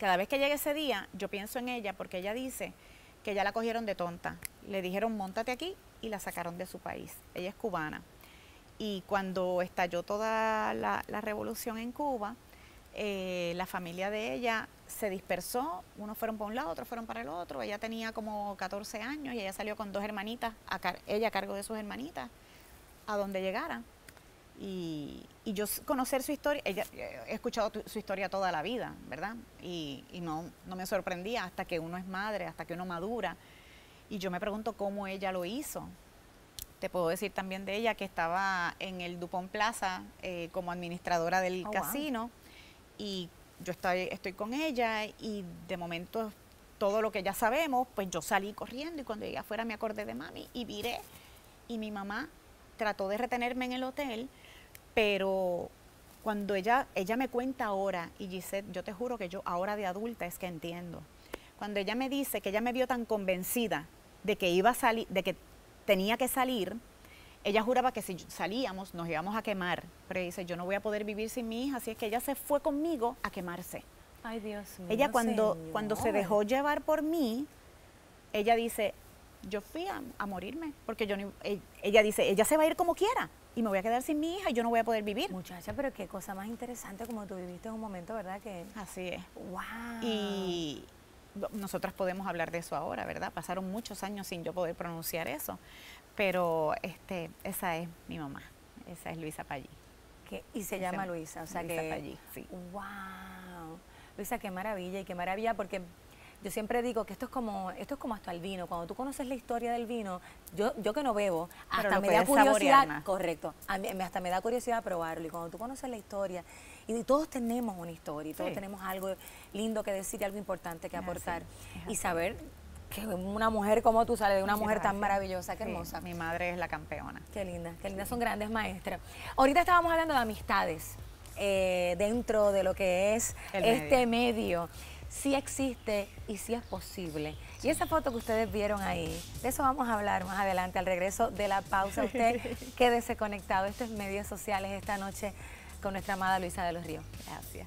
[SPEAKER 2] Cada vez que llega ese día, yo pienso en ella porque ella dice que ya la cogieron de tonta. Le dijeron, montate aquí y la sacaron de su país. Ella es cubana. Y cuando estalló toda la, revolución en Cuba, eh, la familia de ella se dispersó. Unos fueron para un lado, otros fueron para el otro. Ella tenía como 14 años y ella salió con dos hermanitas, a ella a cargo de sus hermanitas, a donde llegaran. Y, y yo conocer su historia, ella, eh, he escuchado tu- su historia toda la vida, ¿verdad? Y, y no, no me sorprendía hasta que uno es madre, hasta que uno madura. Y yo me pregunto cómo ella lo hizo. Te puedo decir también de ella que estaba en el Dupont Plaza eh, como administradora del
[SPEAKER 1] Oh, wow.
[SPEAKER 2] casino y yo estoy, estoy con ella y de momento todo lo que ya sabemos, pues yo salí corriendo y cuando llegué afuera me acordé de mami y viré y mi mamá trató de retenerme en el hotel, pero cuando ella, ella me cuenta ahora, y Gisette, yo te juro que yo ahora de adulta es que entiendo, cuando ella me dice que ella me vio tan convencida de que iba a salir, de que tenía que salir, ella juraba que si salíamos nos íbamos a quemar, pero ella dice, yo no voy a poder vivir sin mi hija, así es que ella se fue conmigo a quemarse.
[SPEAKER 1] Ay, Dios mío.
[SPEAKER 2] Ella cuando, cuando se dejó llevar por mí, ella dice, yo fui a, a morirme, porque yo no- e- ella dice, ella se va a ir como quiera y me voy a quedar sin mi hija y yo no voy a poder vivir.
[SPEAKER 1] Muchacha, pero qué cosa más interesante como tú viviste en un momento, ¿verdad? Que.
[SPEAKER 2] Así es.
[SPEAKER 1] ¡Wow!
[SPEAKER 2] Y no- nosotras podemos hablar de eso ahora, ¿verdad? Pasaron muchos años sin yo poder pronunciar eso, pero este, esa es mi mamá, esa es Luisa Pallí.
[SPEAKER 1] Y se llama
[SPEAKER 2] llama
[SPEAKER 1] Luisa, o sea
[SPEAKER 2] Luisa
[SPEAKER 1] que.
[SPEAKER 2] Pallí, sí.
[SPEAKER 1] ¡Wow! Luisa, qué maravilla y qué maravilla, porque yo siempre digo que esto es como esto es como hasta el vino. Cuando tú conoces la historia del vino, yo, yo que no bebo,
[SPEAKER 2] Pero
[SPEAKER 1] hasta me da curiosidad. Correcto. A mí, me- hasta me da curiosidad probarlo. Y cuando tú conoces la historia, y todos tenemos una historia, y todos
[SPEAKER 2] Sí.
[SPEAKER 1] tenemos algo lindo que decir y algo importante que
[SPEAKER 2] así,
[SPEAKER 1] aportar. Y
[SPEAKER 2] así.
[SPEAKER 1] saber que una mujer como tú sale de una mujer tan maravillosa, qué
[SPEAKER 2] Sí,
[SPEAKER 1] hermosa.
[SPEAKER 2] Mi madre es la campeona.
[SPEAKER 1] Qué linda, qué linda, son grandes maestras. Ahorita estábamos hablando de amistades eh, dentro de lo que es
[SPEAKER 2] El
[SPEAKER 1] este medio. Sí existe y sí es posible. Y esa foto que ustedes vieron ahí, de eso vamos a hablar más adelante al regreso de la pausa. Usted [LAUGHS] quédese conectado. Esto es Medios Sociales esta noche con nuestra amada Luisa de los Ríos.
[SPEAKER 2] Gracias.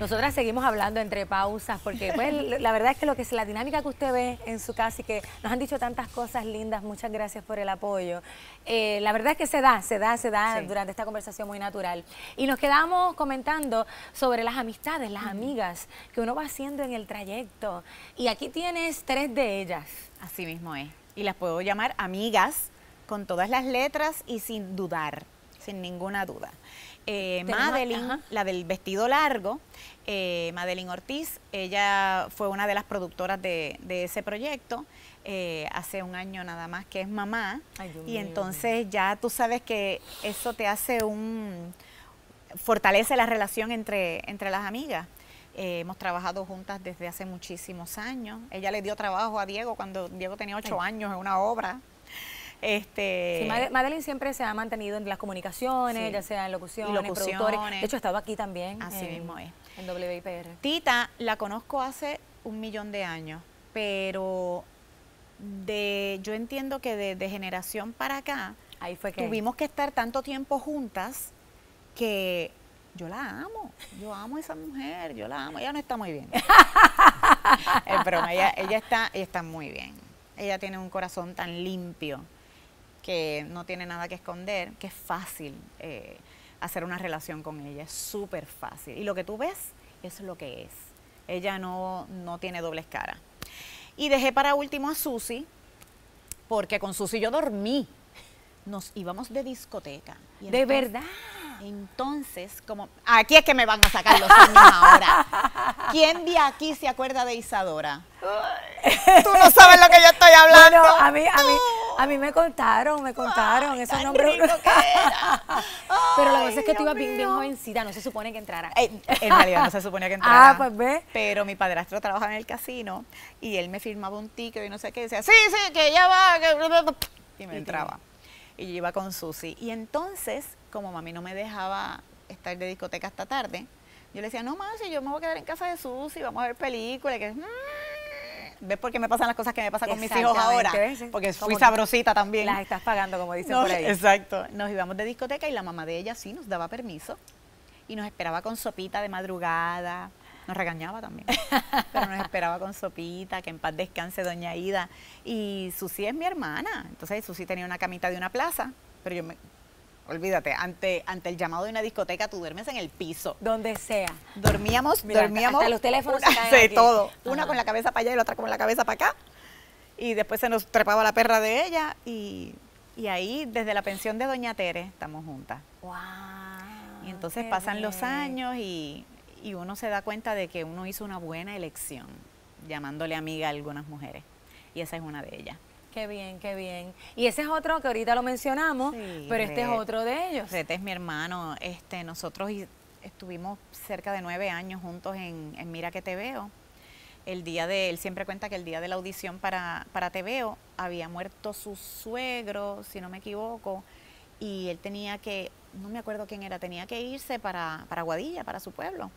[SPEAKER 1] Nosotras seguimos hablando entre pausas porque pues [LAUGHS] la verdad es que lo que es la dinámica que usted ve en su casa y que nos han dicho tantas cosas lindas, muchas gracias por el apoyo. Eh, la verdad es que se da, se da, se da
[SPEAKER 2] Sí.
[SPEAKER 1] durante esta conversación muy natural. Y nos quedamos comentando sobre las amistades, las amigas que uno va haciendo en el trayecto. Y aquí tienes tres de ellas.
[SPEAKER 2] Así mismo es. Y las puedo llamar amigas con todas las letras y sin dudar, sin ninguna duda. Eh, Madeline,
[SPEAKER 1] ajá.
[SPEAKER 2] la del vestido largo, eh, Madeline Ortiz, ella fue una de las productoras de, de ese proyecto. eh, hace un año nada más que es mamá.
[SPEAKER 1] Ay,
[SPEAKER 2] y
[SPEAKER 1] mío.
[SPEAKER 2] entonces ya tú sabes que eso te hace un fortalece la relación entre, entre las amigas. Eh, hemos trabajado juntas desde hace muchísimos años. Ella le dio trabajo a Diego cuando Diego tenía ocho años en una obra. Este,
[SPEAKER 1] Sí, Madeline siempre se ha mantenido en las comunicaciones,
[SPEAKER 2] Sí.
[SPEAKER 1] ya sea en locuciones,
[SPEAKER 2] locuciones.
[SPEAKER 1] productores. De hecho, ha estado aquí también.
[SPEAKER 2] Así
[SPEAKER 1] en-
[SPEAKER 2] mismo es.
[SPEAKER 1] En WIPR.
[SPEAKER 2] Tita la conozco hace un millón de años, pero de, yo entiendo que de, de generación para acá
[SPEAKER 1] Ahí fue que.
[SPEAKER 2] tuvimos que estar tanto tiempo juntas que yo la amo, yo amo a esa mujer, yo la amo, ella no está muy bien. [LAUGHS] Es broma, ella, ella está, ella está muy bien. Ella tiene un corazón tan limpio que no tiene nada que esconder, que es fácil eh, hacer una relación con ella, es súper fácil. Y lo que tú ves, es lo que es. Ella no, no tiene dobles caras. Y dejé para último a Susi, porque con Susi yo dormí. Nos íbamos de discoteca. Y
[SPEAKER 1] De verdad.
[SPEAKER 2] entonces, como aquí es que me van a sacar los años ahora. ¿Quién de aquí se acuerda de Isadora? Tú no sabes lo que yo estoy hablando.
[SPEAKER 1] Bueno, a mí, a mí, A mí me contaron, me contaron
[SPEAKER 2] Ay,
[SPEAKER 1] esos nombres.
[SPEAKER 2] era. [LAUGHS]
[SPEAKER 1] Pero la
[SPEAKER 2] Ay,
[SPEAKER 1] cosa es que tú ibas bien, bien jovencita, no se supone que entrara.
[SPEAKER 2] Eh, en realidad no se suponía que [LAUGHS] entrara.
[SPEAKER 1] Ah, pues ve.
[SPEAKER 2] Pero mi padrastro trabajaba en el casino y él me firmaba un ticket y no sé qué. Y decía, sí, sí, que ya va. que-". Y me entraba. Y yo iba con Susi. Y entonces, como mami no me dejaba estar de discoteca hasta tarde, yo le decía, no más, si yo me voy a quedar en casa de Susi, vamos a ver películas. Que, "Mm". ¿Ves por qué me pasan las cosas que me pasan con mis hijos ahora? Porque fui sabrosita también.
[SPEAKER 1] Las estás pagando, como dicen por ahí.
[SPEAKER 2] Exacto. Nos íbamos de discoteca y la mamá de ella sí nos daba permiso y nos esperaba con sopita de madrugada. Nos regañaba también, [LAUGHS] pero nos esperaba con sopita, que en paz descanse doña Ida. Y Susi es mi hermana, entonces Susi tenía una camita de una plaza, pero yo me... Olvídate, ante, ante el llamado de una discoteca tú duermes en el piso.
[SPEAKER 1] Donde sea.
[SPEAKER 2] Dormíamos,
[SPEAKER 1] Mira,
[SPEAKER 2] dormíamos.
[SPEAKER 1] hasta los teléfonos
[SPEAKER 2] una-
[SPEAKER 1] se caen
[SPEAKER 2] sí,
[SPEAKER 1] aquí.
[SPEAKER 2] todo. Una con la cabeza para allá y la otra con la cabeza para acá. Y después se nos trepaba la perra de ella y, y ahí desde la pensión de Doña Tere estamos juntas.
[SPEAKER 1] Wow.
[SPEAKER 2] Y entonces pasan los años y, y uno se da cuenta de que uno hizo una buena elección llamándole amiga a algunas mujeres. Y esa es una de ellas.
[SPEAKER 1] Qué bien, qué bien. Y ese es otro que ahorita lo mencionamos,
[SPEAKER 2] Sí,
[SPEAKER 1] pero este es otro de ellos.
[SPEAKER 2] Rete es mi hermano. Este, nosotros estuvimos cerca de nueve años juntos en, en Mira que te veo. El día de, él siempre cuenta que el día de la audición para, para Te Veo había muerto su suegro, si no me equivoco, y él tenía que, no me acuerdo quién era, tenía que irse para, para Guadilla, para su pueblo.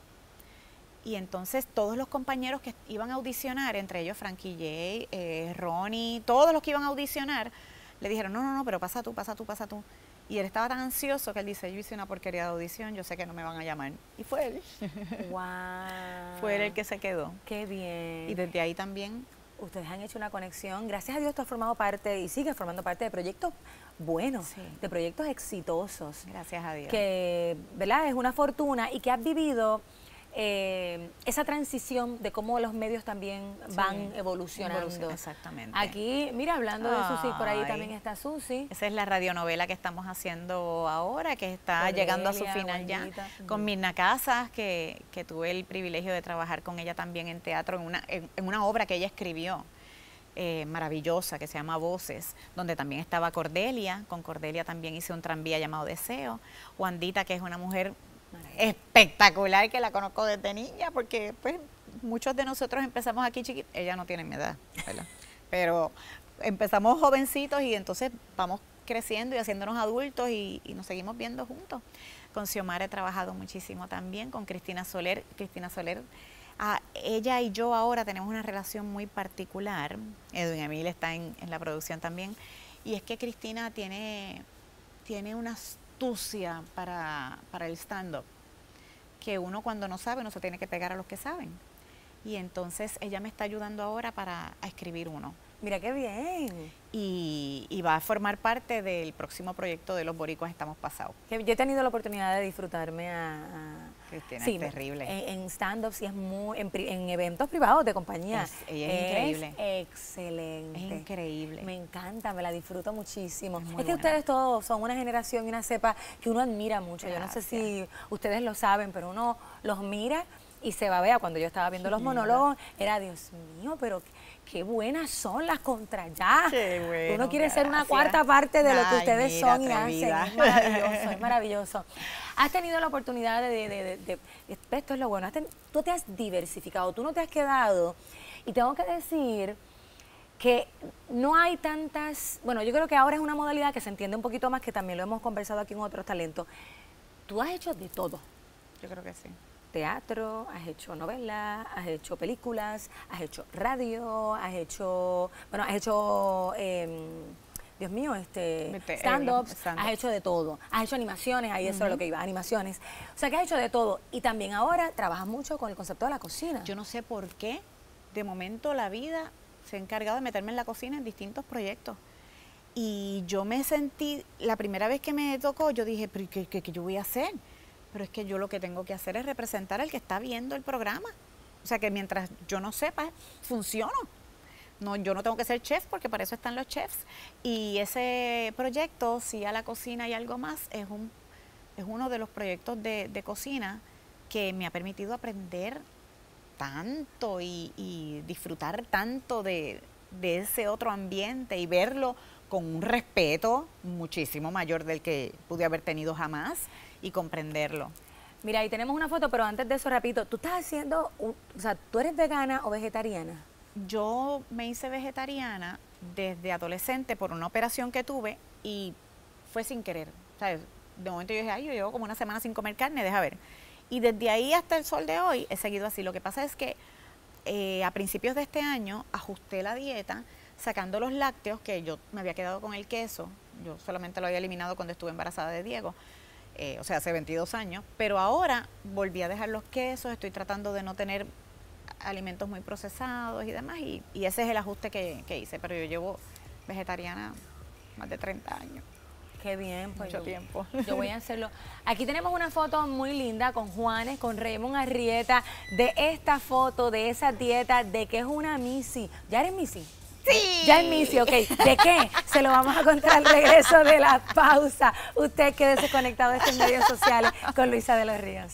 [SPEAKER 2] Y entonces todos los compañeros que iban a audicionar, entre ellos Frankie J, eh, Ronnie, todos los que iban a audicionar, le dijeron, no, no, no, pero pasa tú, pasa tú, pasa tú. Y él estaba tan ansioso que él dice, yo hice una porquería de audición, yo sé que no me van a llamar. Y fue él, [LAUGHS]
[SPEAKER 1] Wow.
[SPEAKER 2] fue él el que se quedó.
[SPEAKER 1] Qué bien.
[SPEAKER 2] Y desde ahí también,
[SPEAKER 1] Ustedes han hecho una conexión. Gracias a Dios tú has formado parte y sigues formando parte de proyectos buenos,
[SPEAKER 2] Sí.
[SPEAKER 1] de proyectos exitosos.
[SPEAKER 2] gracias a Dios.
[SPEAKER 1] que ¿verdad? es una fortuna y que has vivido eh, esa transición de cómo los medios también
[SPEAKER 2] Sí,
[SPEAKER 1] van evolucionando.
[SPEAKER 2] evoluciona, exactamente.
[SPEAKER 1] Aquí, mira, hablando de Susi, por ahí también está Susi.
[SPEAKER 2] Esa es la radionovela que estamos haciendo ahora, que está llegando a su final ya, con. Mirna Casas, que, que tuve el privilegio de trabajar con ella también en teatro, en una, en, en una obra que ella escribió, eh, maravillosa, que se llama Voces, donde también estaba Cordelia, con Cordelia también hice un tranvía llamado Deseo, Wandita, que es una mujer espectacular, que la conozco desde niña, porque pues muchos de nosotros empezamos aquí chiquitos, ella no tiene mi edad, pero empezamos jovencitos y entonces vamos creciendo y haciéndonos adultos y, nos seguimos viendo juntos. Con Xiomara he trabajado muchísimo también, con Cristina Soler. Cristina Soler, ah, ella y yo ahora tenemos una relación muy particular. Edwin Emil está en, en la producción también. Y es que Cristina tiene, tiene una astucia para, para el stand-up, que uno cuando no sabe no se tiene que pegar a los que saben. Y entonces ella me está ayudando ahora para a escribir uno
[SPEAKER 1] Mira qué bien.
[SPEAKER 2] y, y va a formar parte del próximo proyecto de los boricuas estamos pasados.
[SPEAKER 1] Yo he tenido la oportunidad de disfrutarme a, a-
[SPEAKER 2] Cristina
[SPEAKER 1] sí,
[SPEAKER 2] es terrible.
[SPEAKER 1] En, en stand-ups y es muy en, en eventos privados de compañía.
[SPEAKER 2] Es- ella es increíble.
[SPEAKER 1] Excelente.
[SPEAKER 2] es increíble.
[SPEAKER 1] Me encanta, me la disfruto muchísimo.
[SPEAKER 2] Es
[SPEAKER 1] que
[SPEAKER 2] buena.
[SPEAKER 1] ustedes todos son una generación y una cepa que uno admira mucho. Yo no sé si ustedes lo saben, pero uno los mira y se va a ver. Cuando yo estaba viendo los monólogos, era Dios mío, pero qué buenas son las contra ya.
[SPEAKER 2] Qué bueno,
[SPEAKER 1] uno quiere ser una
[SPEAKER 2] gracias.
[SPEAKER 1] cuarta parte de lo que
[SPEAKER 2] Ay,
[SPEAKER 1] ustedes
[SPEAKER 2] mira,
[SPEAKER 1] son y
[SPEAKER 2] atrevida.
[SPEAKER 1] hacen. Es maravilloso, es [LAUGHS] maravilloso. Has tenido la oportunidad de, de- de- de- de- esto es lo bueno, tú te has diversificado, tú no te has quedado. Y tengo que decir que no hay tantas, bueno, yo creo que ahora es una modalidad que se entiende un poquito más, que también lo hemos conversado aquí en otros talentos. Tú has hecho de todo.
[SPEAKER 2] Yo creo que sí.
[SPEAKER 1] Teatro, has hecho novelas, has hecho películas, has hecho radio, has hecho, bueno, has hecho, em, Dios mío, este, stand-ups, has hecho de todo. Has hecho animaciones, ahí eso es lo que iba, animaciones. O sea, que has hecho de todo. Y también ahora trabajas mucho con el concepto de la cocina.
[SPEAKER 2] Yo no sé por qué, de momento la vida se ha encargado de meterme en la cocina en distintos proyectos. Y yo me sentí, la primera vez que me tocó, yo dije, pero ¿y ¿qué, qué, qué yo voy a hacer? Pero es que yo lo que tengo que hacer es representar al que está viendo el programa. O sea, que mientras yo no sepa, funciono. No, yo no tengo que ser chef porque para eso están los chefs. Y ese proyecto, si a la cocina y algo más, es, un, es uno de los proyectos de, cocina que me ha permitido aprender tanto y, disfrutar tanto de ese otro ambiente y verlo con un respeto muchísimo mayor del que pude haber tenido jamás y comprenderlo.
[SPEAKER 1] Mira, ahí tenemos una foto, pero antes de eso, rapidito, ¿tú estás haciendo, un- o sea, tú eres vegana o vegetariana?
[SPEAKER 2] Yo me hice vegetariana desde adolescente por una operación que tuve y fue sin querer. ¿sabes? De momento yo dije, ay, yo llevo como una semana sin comer carne, deja ver. Y desde ahí hasta el sol de hoy he seguido así. Lo que pasa es que eh, a principios de este año ajusté la dieta sacando los lácteos, que yo me había quedado con el queso. Yo solamente lo había eliminado cuando estuve embarazada de Diego. Eh, o sea, hace 22 años. Pero ahora volví a dejar los quesos, estoy tratando de no tener alimentos muy procesados y demás. Y, y ese es el ajuste que, que hice. Pero yo llevo vegetariana más de 30 años.
[SPEAKER 1] Qué bien, pues
[SPEAKER 2] Mucho
[SPEAKER 1] yo,
[SPEAKER 2] tiempo. [LAUGHS]
[SPEAKER 1] yo voy a hacerlo. Aquí tenemos una foto muy linda con Juanes, con Raymond Arrieta, de esta foto, de esa dieta, de que es una Missy. ¿Ya eres Missy?
[SPEAKER 2] Sí.
[SPEAKER 1] Ya Missy, ok. ¿De qué? Se lo vamos a contar al regreso de la pausa. Usted quédese conectado a estos medios sociales con Luisa de los Ríos.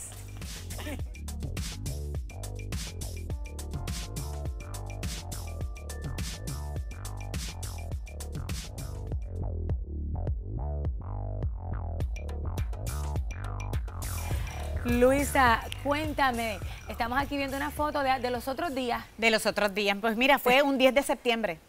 [SPEAKER 1] Luisa, cuéntame. Estamos aquí viendo una foto de, de los otros días.
[SPEAKER 2] De los otros días. Pues mira, fue un 10 de septiembre.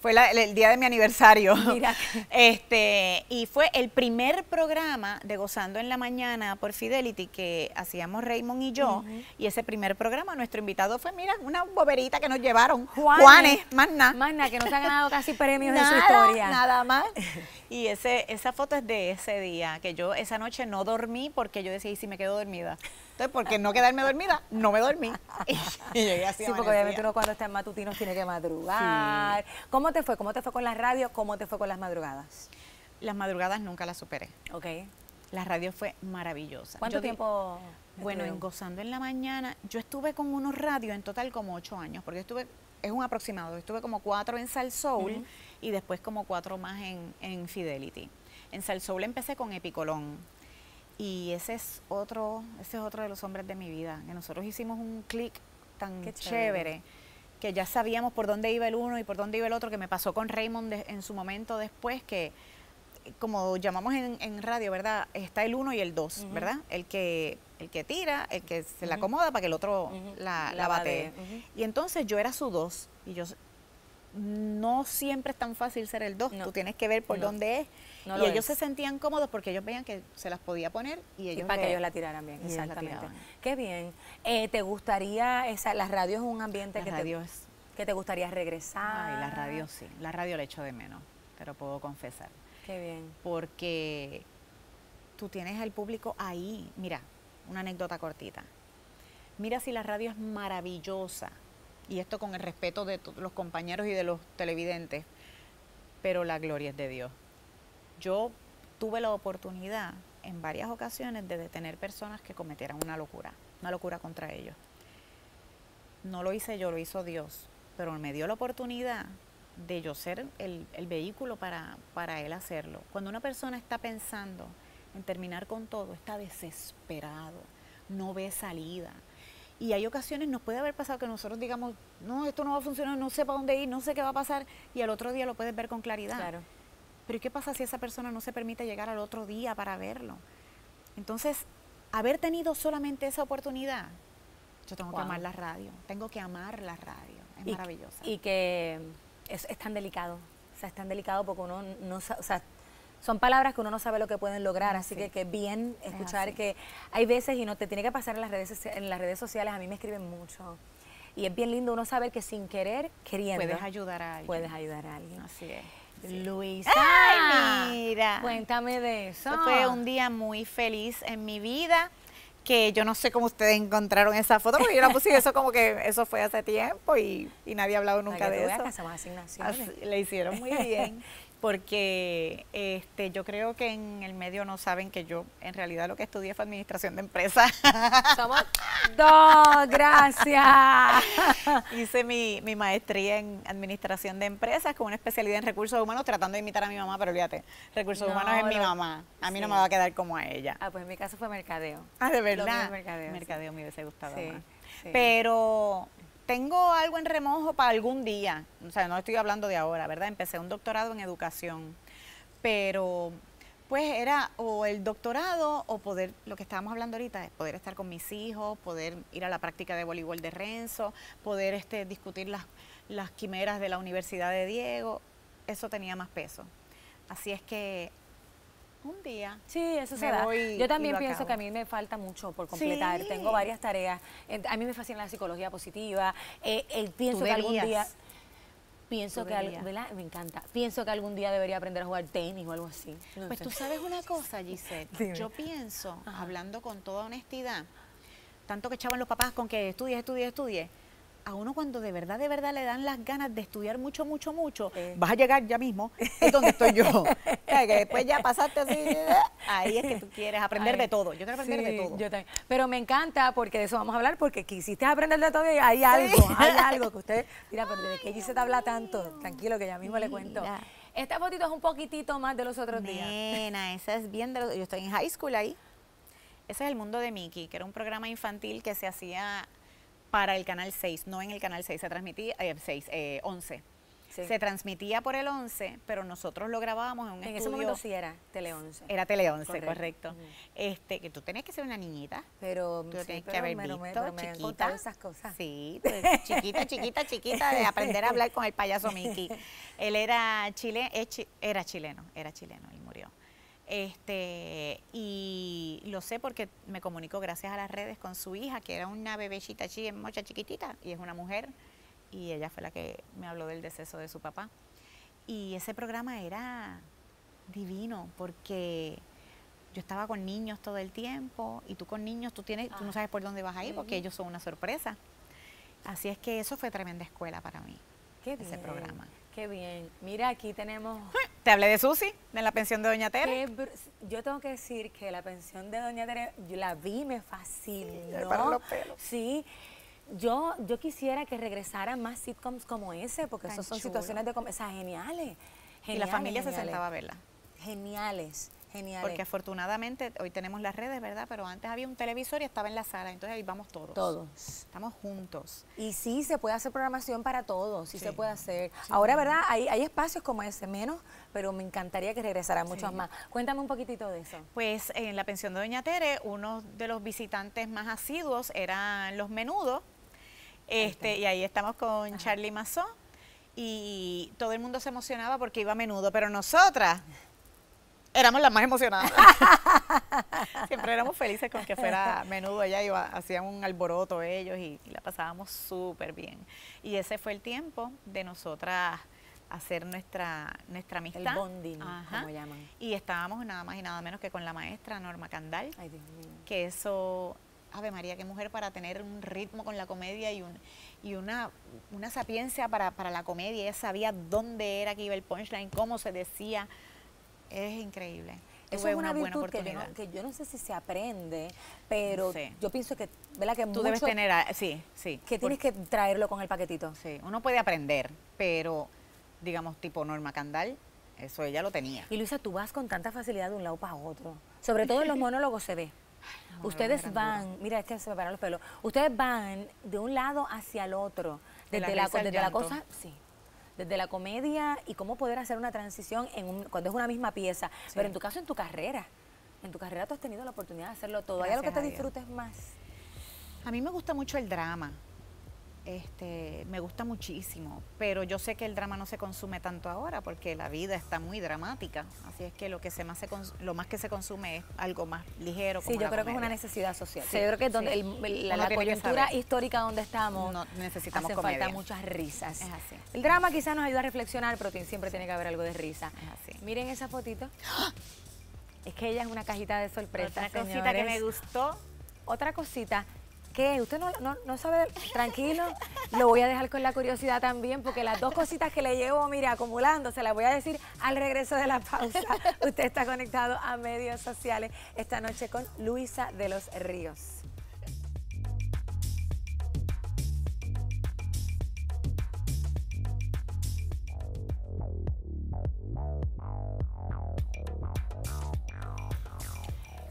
[SPEAKER 2] Fue la- el, el día de mi aniversario. [LAUGHS]
[SPEAKER 1] Mira. [LAUGHS]
[SPEAKER 2] Este, y fue el primer programa de Gozando en la Mañana por Fidelity que hacíamos Raymond y yo. Y ese primer programa, nuestro invitado fue, mira, una boberita que nos llevaron. Juanes, más nada.
[SPEAKER 1] Más nada, que no se ha ganado casi premios en su
[SPEAKER 2] Nada,
[SPEAKER 1] historia.
[SPEAKER 2] Nada más. [LAUGHS] Y ese, esa foto es de ese día, que yo esa noche no dormí porque yo decía, ¿y si me quedo dormida? Entonces, porque no quedarme dormida, no me dormí. Y llegué así
[SPEAKER 1] Sí, porque [LAUGHS] obviamente uno cuando está en matutinos tiene que madrugar. ¿Cómo te fue? ¿Cómo te fue con la radio? ¿Cómo te fue con las madrugadas?
[SPEAKER 2] Las madrugadas nunca las superé.
[SPEAKER 1] Ok.
[SPEAKER 2] La radio fue maravillosa.
[SPEAKER 1] ¿Cuánto
[SPEAKER 2] Yo di-
[SPEAKER 1] tiempo?
[SPEAKER 2] Bueno, en? Gozando en la Mañana, yo estuve con unos radios en total como ocho años, porque estuve, es un aproximado, estuve como cuatro en Sal Soul y después como cuatro más en, en Fidelity. En Sal Soul empecé con Epicolón y ese es otro, ese es otro de los hombres de mi vida, que nosotros hicimos un clic tan
[SPEAKER 1] chévere.
[SPEAKER 2] chévere. que ya sabíamos por dónde iba el uno y por dónde iba el otro, que me pasó con Raymond de- en su momento después, que como llamamos en, en radio, ¿verdad? Está el uno y el dos. ¿verdad? El que, el que tira, el que se le
[SPEAKER 1] Ujú.
[SPEAKER 2] acomoda para que el otro la,
[SPEAKER 1] La
[SPEAKER 2] la
[SPEAKER 1] ujú.
[SPEAKER 2] Y entonces yo era su dos. Y yo no siempre es tan fácil ser el dos.
[SPEAKER 1] No.
[SPEAKER 2] Tú tienes que ver por
[SPEAKER 1] No.
[SPEAKER 2] dónde es.
[SPEAKER 1] No
[SPEAKER 2] y
[SPEAKER 1] lo
[SPEAKER 2] ellos
[SPEAKER 1] es.
[SPEAKER 2] se sentían cómodos porque ellos veían que se las podía poner y
[SPEAKER 1] Y
[SPEAKER 2] ellos
[SPEAKER 1] para que ellos la tiraran bien,
[SPEAKER 2] la
[SPEAKER 1] exactamente.
[SPEAKER 2] tiraban.
[SPEAKER 1] Qué bien. Eh, ¿Te gustaría, esa, la radio es un ambiente
[SPEAKER 2] La
[SPEAKER 1] que,
[SPEAKER 2] radio
[SPEAKER 1] te,
[SPEAKER 2] es-
[SPEAKER 1] que te gustaría regresar?
[SPEAKER 2] Ay, la radio sí. La radio le echo de menos, te lo puedo confesar.
[SPEAKER 1] Qué bien.
[SPEAKER 2] porque tú tienes al público ahí. Mira, una anécdota cortita. Mira si la radio es maravillosa, y esto con el respeto de los compañeros y de los televidentes, pero la gloria es de Dios. Yo tuve la oportunidad en varias ocasiones de detener personas que cometieran una locura, una locura contra ellos. No lo hice yo, lo hizo Dios, pero me dio la oportunidad de yo ser el, vehículo para, para él hacerlo. Cuando una persona está pensando en terminar con todo, está desesperado, no ve salida. Y hay ocasiones, nos puede haber pasado que nosotros digamos, no, esto no va a funcionar, no sé para dónde ir, no sé qué va a pasar, y al otro día lo puedes ver con claridad.
[SPEAKER 1] Claro.
[SPEAKER 2] Pero ¿y qué pasa si esa persona no se permite llegar al otro día para verlo? Entonces, haber tenido solamente esa oportunidad, yo tengo
[SPEAKER 1] Wow.
[SPEAKER 2] que amar la radio, tengo que amar la radio, es
[SPEAKER 1] Y-
[SPEAKER 2] maravillosa.
[SPEAKER 1] Y que es, es tan delicado. O sea, es tan delicado porque uno no o sea, son palabras que uno no sabe lo que pueden lograr, así
[SPEAKER 2] Sí.
[SPEAKER 1] que que bien
[SPEAKER 2] Es
[SPEAKER 1] escuchar que hay veces y no te tiene que pasar en las redes en las redes sociales, a mí me escriben mucho. Y es bien lindo uno saber que sin querer, queriendo,
[SPEAKER 2] puedes ayudar a alguien.
[SPEAKER 1] puedes ayudar a alguien.
[SPEAKER 2] Así es.
[SPEAKER 1] Luisa,
[SPEAKER 2] Ay, mira.
[SPEAKER 1] cuéntame de eso.
[SPEAKER 2] Eso fue un día muy feliz en mi vida, que yo no sé cómo ustedes encontraron esa foto, porque yo la puse eso como que eso fue hace tiempo y, y nadie ha hablado nunca de eso.
[SPEAKER 1] asignaciones.
[SPEAKER 2] Así- le hicieron muy bien, [LAUGHS] porque este, yo creo que en el medio no saben que yo en realidad lo que estudié fue administración de empresas. [LAUGHS]
[SPEAKER 1] Somos dos, gracias.
[SPEAKER 2] Hice mi, mi maestría en administración de empresas con una especialidad en recursos humanos, tratando de imitar a mi mamá, pero olvídate, recursos
[SPEAKER 1] No,
[SPEAKER 2] humanos es mi mamá. A mí no me va a quedar como a ella.
[SPEAKER 1] Ah, pues en mi caso fue mercadeo.
[SPEAKER 2] Ah, de
[SPEAKER 1] Lo
[SPEAKER 2] verdad.
[SPEAKER 1] es mercadeo, sí.
[SPEAKER 2] me hubiese gustado
[SPEAKER 1] Sí,
[SPEAKER 2] más.
[SPEAKER 1] sí.
[SPEAKER 2] Pero tengo algo en remojo para algún día. O sea, no estoy hablando de ahora, ¿verdad? Empecé un doctorado en educación, pero pues era o el doctorado o poder, lo que estábamos hablando ahorita, poder estar con mis hijos, poder ir a la práctica de voleibol de Renzo, poder este, discutir las, las quimeras de la Universidad de Diego, eso tenía más peso. Así es que un día.
[SPEAKER 1] Sí, eso se
[SPEAKER 2] voy
[SPEAKER 1] Yo también pienso
[SPEAKER 2] acabo.
[SPEAKER 1] que a mí me falta mucho por completar.
[SPEAKER 2] Sí.
[SPEAKER 1] Tengo varias tareas. A mí me fascina la psicología positiva. Eh, eh, pienso que algún día... Pienso que. ¿verdad? Me encanta. Pienso que algún día debería aprender a jugar tenis o algo así. No
[SPEAKER 2] Pues
[SPEAKER 1] sé.
[SPEAKER 2] tú sabes una cosa, Giselle. [LAUGHS]
[SPEAKER 1] Dime.
[SPEAKER 2] Yo pienso,
[SPEAKER 1] Ajá.
[SPEAKER 2] hablando con toda honestidad, tanto que echaban los papás con que estudie, estudie, estudie. A uno cuando de verdad, de verdad le dan las ganas de estudiar mucho, mucho, mucho,
[SPEAKER 1] Eh.
[SPEAKER 2] vas a llegar ya mismo, es donde estoy yo. [LAUGHS] Que después ya pasaste así, ahí es que tú quieres aprender
[SPEAKER 1] Ay,
[SPEAKER 2] de todo. Yo quiero aprender de todo.
[SPEAKER 1] Yo también. Pero me encanta porque de eso vamos a hablar, porque quisiste aprender de todo y hay algo, hay [LAUGHS] algo que usted. Mira, pero desde que ella se te habla tanto, tranquilo que ya mismo le cuento. Esta fotito es un poquitito más de los otros días.
[SPEAKER 2] Nena, esa es bien de los- Yo estoy en high school ahí. Ese es el mundo de Mickey, que era un programa infantil que se hacía para el canal 6, no en el canal 6, se transmitía, eh, 6, eh, 11.
[SPEAKER 1] Sí.
[SPEAKER 2] Se transmitía por el 11, pero nosotros lo grabábamos en un
[SPEAKER 1] En ese
[SPEAKER 2] estudio.
[SPEAKER 1] momento sí era Tele 11.
[SPEAKER 2] Era Tele 11,
[SPEAKER 1] Correcto.
[SPEAKER 2] correcto.
[SPEAKER 1] Ujú.
[SPEAKER 2] Este, que tú tenías que ser una niñita.
[SPEAKER 1] Pero
[SPEAKER 2] Tú
[SPEAKER 1] sí,
[SPEAKER 2] que
[SPEAKER 1] pero
[SPEAKER 2] haber
[SPEAKER 1] me
[SPEAKER 2] visto,
[SPEAKER 1] me- pero me
[SPEAKER 2] chiquita.
[SPEAKER 1] contado esas cosas.
[SPEAKER 2] Sí, [LAUGHS] pues, chiquita, chiquita, chiquita, de aprender a hablar con el payaso Mickey. Él era chile, chi- era chileno, era chileno, él murió. Este, y lo sé porque me comunico gracias a las redes con su hija, que era una bebecita chi, mocha chiquitita, y es una mujer, y ella fue la que me habló del deceso de su papá. Y ese programa era divino, porque yo estaba con niños todo el tiempo, y tú con niños, tú, tienes, tú no
[SPEAKER 1] Ah.
[SPEAKER 2] sabes por dónde vas a ir, porque ellos son una sorpresa. Así es que eso fue tremenda escuela para mí.
[SPEAKER 1] Qué
[SPEAKER 2] ese
[SPEAKER 1] bien,
[SPEAKER 2] programa.
[SPEAKER 1] Qué bien. Mira, aquí tenemos... [LAUGHS]
[SPEAKER 2] Te hablé de Susi, de la pensión de Doña Tere.
[SPEAKER 1] yo tengo que decir que la pensión de Doña Tere, yo la vi, me fascinó.
[SPEAKER 2] paran los pelos.
[SPEAKER 1] Sí. Yo, yo quisiera que regresaran más sitcoms como ese, porque esas son
[SPEAKER 2] chulo.
[SPEAKER 1] situaciones de... O sea, geniales.
[SPEAKER 2] y la
[SPEAKER 1] geniales,
[SPEAKER 2] familia se sentaba a verla.
[SPEAKER 1] Geniales,
[SPEAKER 2] Porque afortunadamente hoy tenemos las redes, ¿verdad? Pero antes había un televisor y estaba en la sala, entonces ahí vamos todos.
[SPEAKER 1] Todos.
[SPEAKER 2] Estamos juntos.
[SPEAKER 1] Y sí, se puede hacer programación para todos, sí,
[SPEAKER 2] Sí.
[SPEAKER 1] se puede hacer. Ahora, ¿verdad? Hay, hay espacios como ese, menos, pero me encantaría que regresaran muchos más. Cuéntame un poquitito de eso.
[SPEAKER 2] Pues en la pensión de Doña Tere, uno de los visitantes más asiduos eran los menudos. Este, y ahí estamos con Charlie Mazó. Y todo el mundo se emocionaba porque iba a menudo, pero nosotras éramos las más emocionadas. [LAUGHS] Siempre éramos felices con que fuera menudo. Ella iba, hacían un alboroto ellos y, y la pasábamos súper bien. Y ese fue el tiempo de nosotras hacer nuestra, nuestra amistad.
[SPEAKER 1] El bonding,
[SPEAKER 2] Ajá.
[SPEAKER 1] como llaman.
[SPEAKER 2] Y estábamos nada más y nada menos que con la maestra Norma Candal,
[SPEAKER 1] Ay, Dios mío.
[SPEAKER 2] que eso, Ave María, qué mujer para tener un ritmo con la comedia y, un, y una, una sapiencia para, para la comedia. Ella sabía dónde era que iba el punchline, cómo se decía. Es increíble.
[SPEAKER 1] Eso
[SPEAKER 2] Tuve
[SPEAKER 1] es una,
[SPEAKER 2] buena
[SPEAKER 1] virtud que yo,
[SPEAKER 2] oportunidad.
[SPEAKER 1] no, que yo no sé si se aprende, pero
[SPEAKER 2] Sí.
[SPEAKER 1] yo pienso que, ¿verdad? Que
[SPEAKER 2] Tú debes tener, a- sí, sí.
[SPEAKER 1] que tienes que traerlo con el paquetito.
[SPEAKER 2] Sí, uno puede aprender, pero digamos tipo Norma Candal, eso ella lo tenía.
[SPEAKER 1] Y Luisa, tú vas con tanta facilidad de un lado para otro. Sobre todo en los monólogos se ve. [LAUGHS] Ustedes van, mira, es que se me paran los pelos. Ustedes van de un lado hacia el otro.
[SPEAKER 2] De la
[SPEAKER 1] Desde la,
[SPEAKER 2] al
[SPEAKER 1] desde la cosa, sí. Desde la comedia y cómo poder hacer una transición en un- cuando es una misma pieza. Pero en tu caso, en tu carrera. En tu carrera tú has tenido la oportunidad de hacerlo todo. ¿Hay algo que te disfrutes más?
[SPEAKER 2] A mí me gusta mucho el drama. Este, me gusta muchísimo, pero yo sé que el drama no se consume tanto ahora porque la vida está muy dramática, así es que lo que se más se cons- lo más que se consume es algo más ligero.
[SPEAKER 1] Sí, yo creo que es una necesidad social.
[SPEAKER 2] Sí,
[SPEAKER 1] Sí, yo creo que es donde
[SPEAKER 2] sí.
[SPEAKER 1] el- el- la, coyuntura histórica donde estamos,
[SPEAKER 2] No, necesitamos
[SPEAKER 1] hace
[SPEAKER 2] comedia.
[SPEAKER 1] falta muchas risas.
[SPEAKER 2] Es así.
[SPEAKER 1] El drama quizás nos ayuda a reflexionar, pero siempre tiene que haber algo de risa.
[SPEAKER 2] Es así.
[SPEAKER 1] Miren esa fotito. Es que ella es una cajita de sorpresa,
[SPEAKER 2] Otra cosita que me
[SPEAKER 1] señores.
[SPEAKER 2] gustó,
[SPEAKER 1] Otra cosita que usted no, no, no sabe, tranquilo, lo voy a dejar con la curiosidad también, porque las dos cositas que le llevo, mire, acumulando, se las voy a decir al regreso de la pausa. [LAUGHS] Usted está conectado a medios sociales esta noche con Luisa de los Ríos.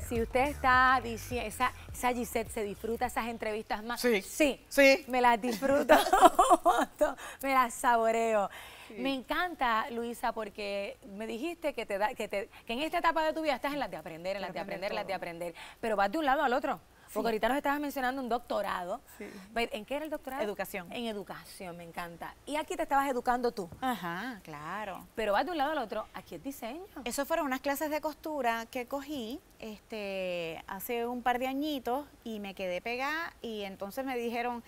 [SPEAKER 1] Si usted está diciendo, esa, Gisette se disfruta esas entrevistas más.
[SPEAKER 2] Sí.
[SPEAKER 1] Sí.
[SPEAKER 2] Sí.
[SPEAKER 1] Me las disfruto, [LAUGHS] me las saboreo. Me encanta, Luisa, porque me dijiste que, te da, que, te, que en esta etapa de tu vida estás en las de aprender, en las de aprender, en las de aprender, pero vas de un lado al otro. Porque ahorita nos estabas mencionando un doctorado.
[SPEAKER 2] Sí.
[SPEAKER 1] ¿En qué era el doctorado?
[SPEAKER 2] Educación.
[SPEAKER 1] En educación, me encanta. Y aquí te estabas educando tú.
[SPEAKER 2] Ajá, claro.
[SPEAKER 1] Pero vas de un lado al otro, aquí es diseño.
[SPEAKER 2] Eso fueron unas clases de costura que cogí este, hace un par de añitos y me quedé pegada y entonces me dijeron,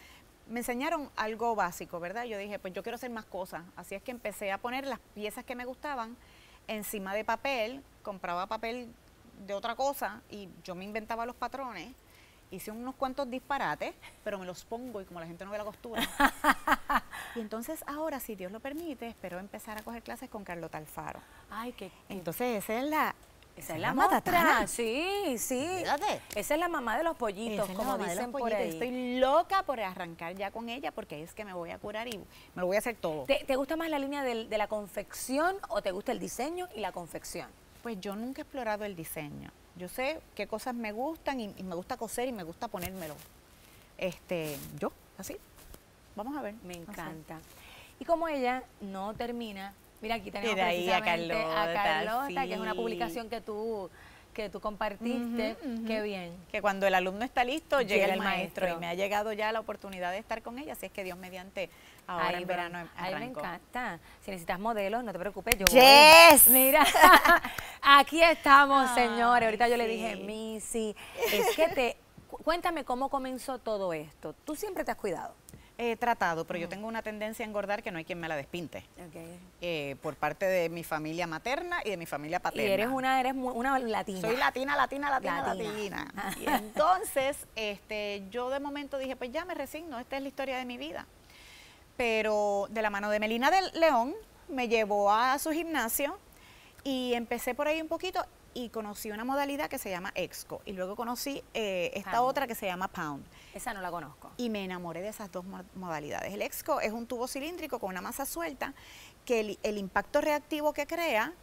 [SPEAKER 2] me enseñaron algo básico, ¿verdad? Yo dije, pues yo quiero hacer más cosas. Así es que empecé a poner las piezas que me gustaban encima de papel, compraba papel de otra cosa y yo me inventaba los patrones. Hice unos cuantos disparates, pero me los pongo y como la gente no ve la costura. [LAUGHS] y entonces ahora, si Dios lo permite, espero empezar a coger clases con Carlota Alfaro.
[SPEAKER 1] Ay, qué...
[SPEAKER 2] Entonces esa es la...
[SPEAKER 1] Esa es la
[SPEAKER 2] matatana.
[SPEAKER 1] Sí, sí.
[SPEAKER 2] Fíjate.
[SPEAKER 1] Esa es la mamá de los pollitos,
[SPEAKER 2] es la
[SPEAKER 1] como
[SPEAKER 2] de
[SPEAKER 1] dicen por ahí.
[SPEAKER 2] Estoy loca por arrancar ya con ella porque es que me voy a curar y me lo voy a hacer todo.
[SPEAKER 1] ¿Te, te gusta más la línea del- de la confección o te gusta el diseño y la confección?
[SPEAKER 2] Pues yo nunca he explorado el diseño. Yo sé qué cosas me gustan y, y me gusta coser y me gusta ponérmelo. Este, yo, así. Vamos a ver.
[SPEAKER 1] Me encanta. Y como ella no termina, mira aquí tenemos
[SPEAKER 2] Mira ahí a
[SPEAKER 1] precisamente a
[SPEAKER 2] Carlota,
[SPEAKER 1] Carlota, que es una publicación que tú que tú compartiste.
[SPEAKER 2] Ujú.
[SPEAKER 1] Qué bien.
[SPEAKER 2] Que cuando el alumno está listo, llega,
[SPEAKER 1] Llega
[SPEAKER 2] el maestro.
[SPEAKER 1] maestro.
[SPEAKER 2] Y me ha llegado ya la oportunidad de estar con ella, así es que Dios mediante ahora
[SPEAKER 1] Ay,
[SPEAKER 2] en verano
[SPEAKER 1] ay, me encanta. Si necesitas modelos, no te preocupes, yo
[SPEAKER 2] Yes.
[SPEAKER 1] voy. Mira, [LAUGHS] aquí estamos, señores. Ahorita yo le dije, Missy, es que te... cu- Cuéntame cómo comenzó todo esto. Tú siempre te has cuidado.
[SPEAKER 2] He tratado, pero yo tengo una tendencia a engordar que no hay quien me la despinte.
[SPEAKER 1] Okay.
[SPEAKER 2] eh, por parte de mi familia materna y de mi familia
[SPEAKER 1] Y
[SPEAKER 2] paterna.
[SPEAKER 1] eres una, eres una latina.
[SPEAKER 2] Soy latina, latina, latina,
[SPEAKER 1] Latina.
[SPEAKER 2] latina. [LAUGHS] Y entonces, este, yo de momento dije, pues ya me resigno, esta es la historia de mi vida. Pero de la mano de Melina del León, me llevó a su gimnasio y empecé por ahí un poquito y conocí una modalidad que se llama Exco. Y luego conocí eh, esta
[SPEAKER 1] Pound.
[SPEAKER 2] otra que se llama Pound.
[SPEAKER 1] Esa no la conozco.
[SPEAKER 2] Y me enamoré de esas dos mo- modalidades. El Exco es un tubo cilíndrico con una masa suelta que el, el impacto reactivo que crea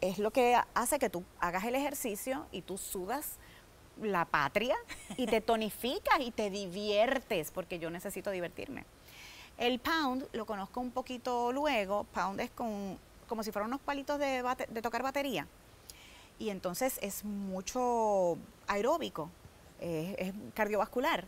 [SPEAKER 2] es lo que hace que tú hagas el ejercicio y tú sudas la patria y te [LAUGHS] tonificas y te diviertes, porque yo necesito divertirme. El pound lo conozco un poquito luego. Pound es con, como si fueran unos palitos de, bate- de tocar batería. Y entonces es mucho aeróbico, es, es cardiovascular.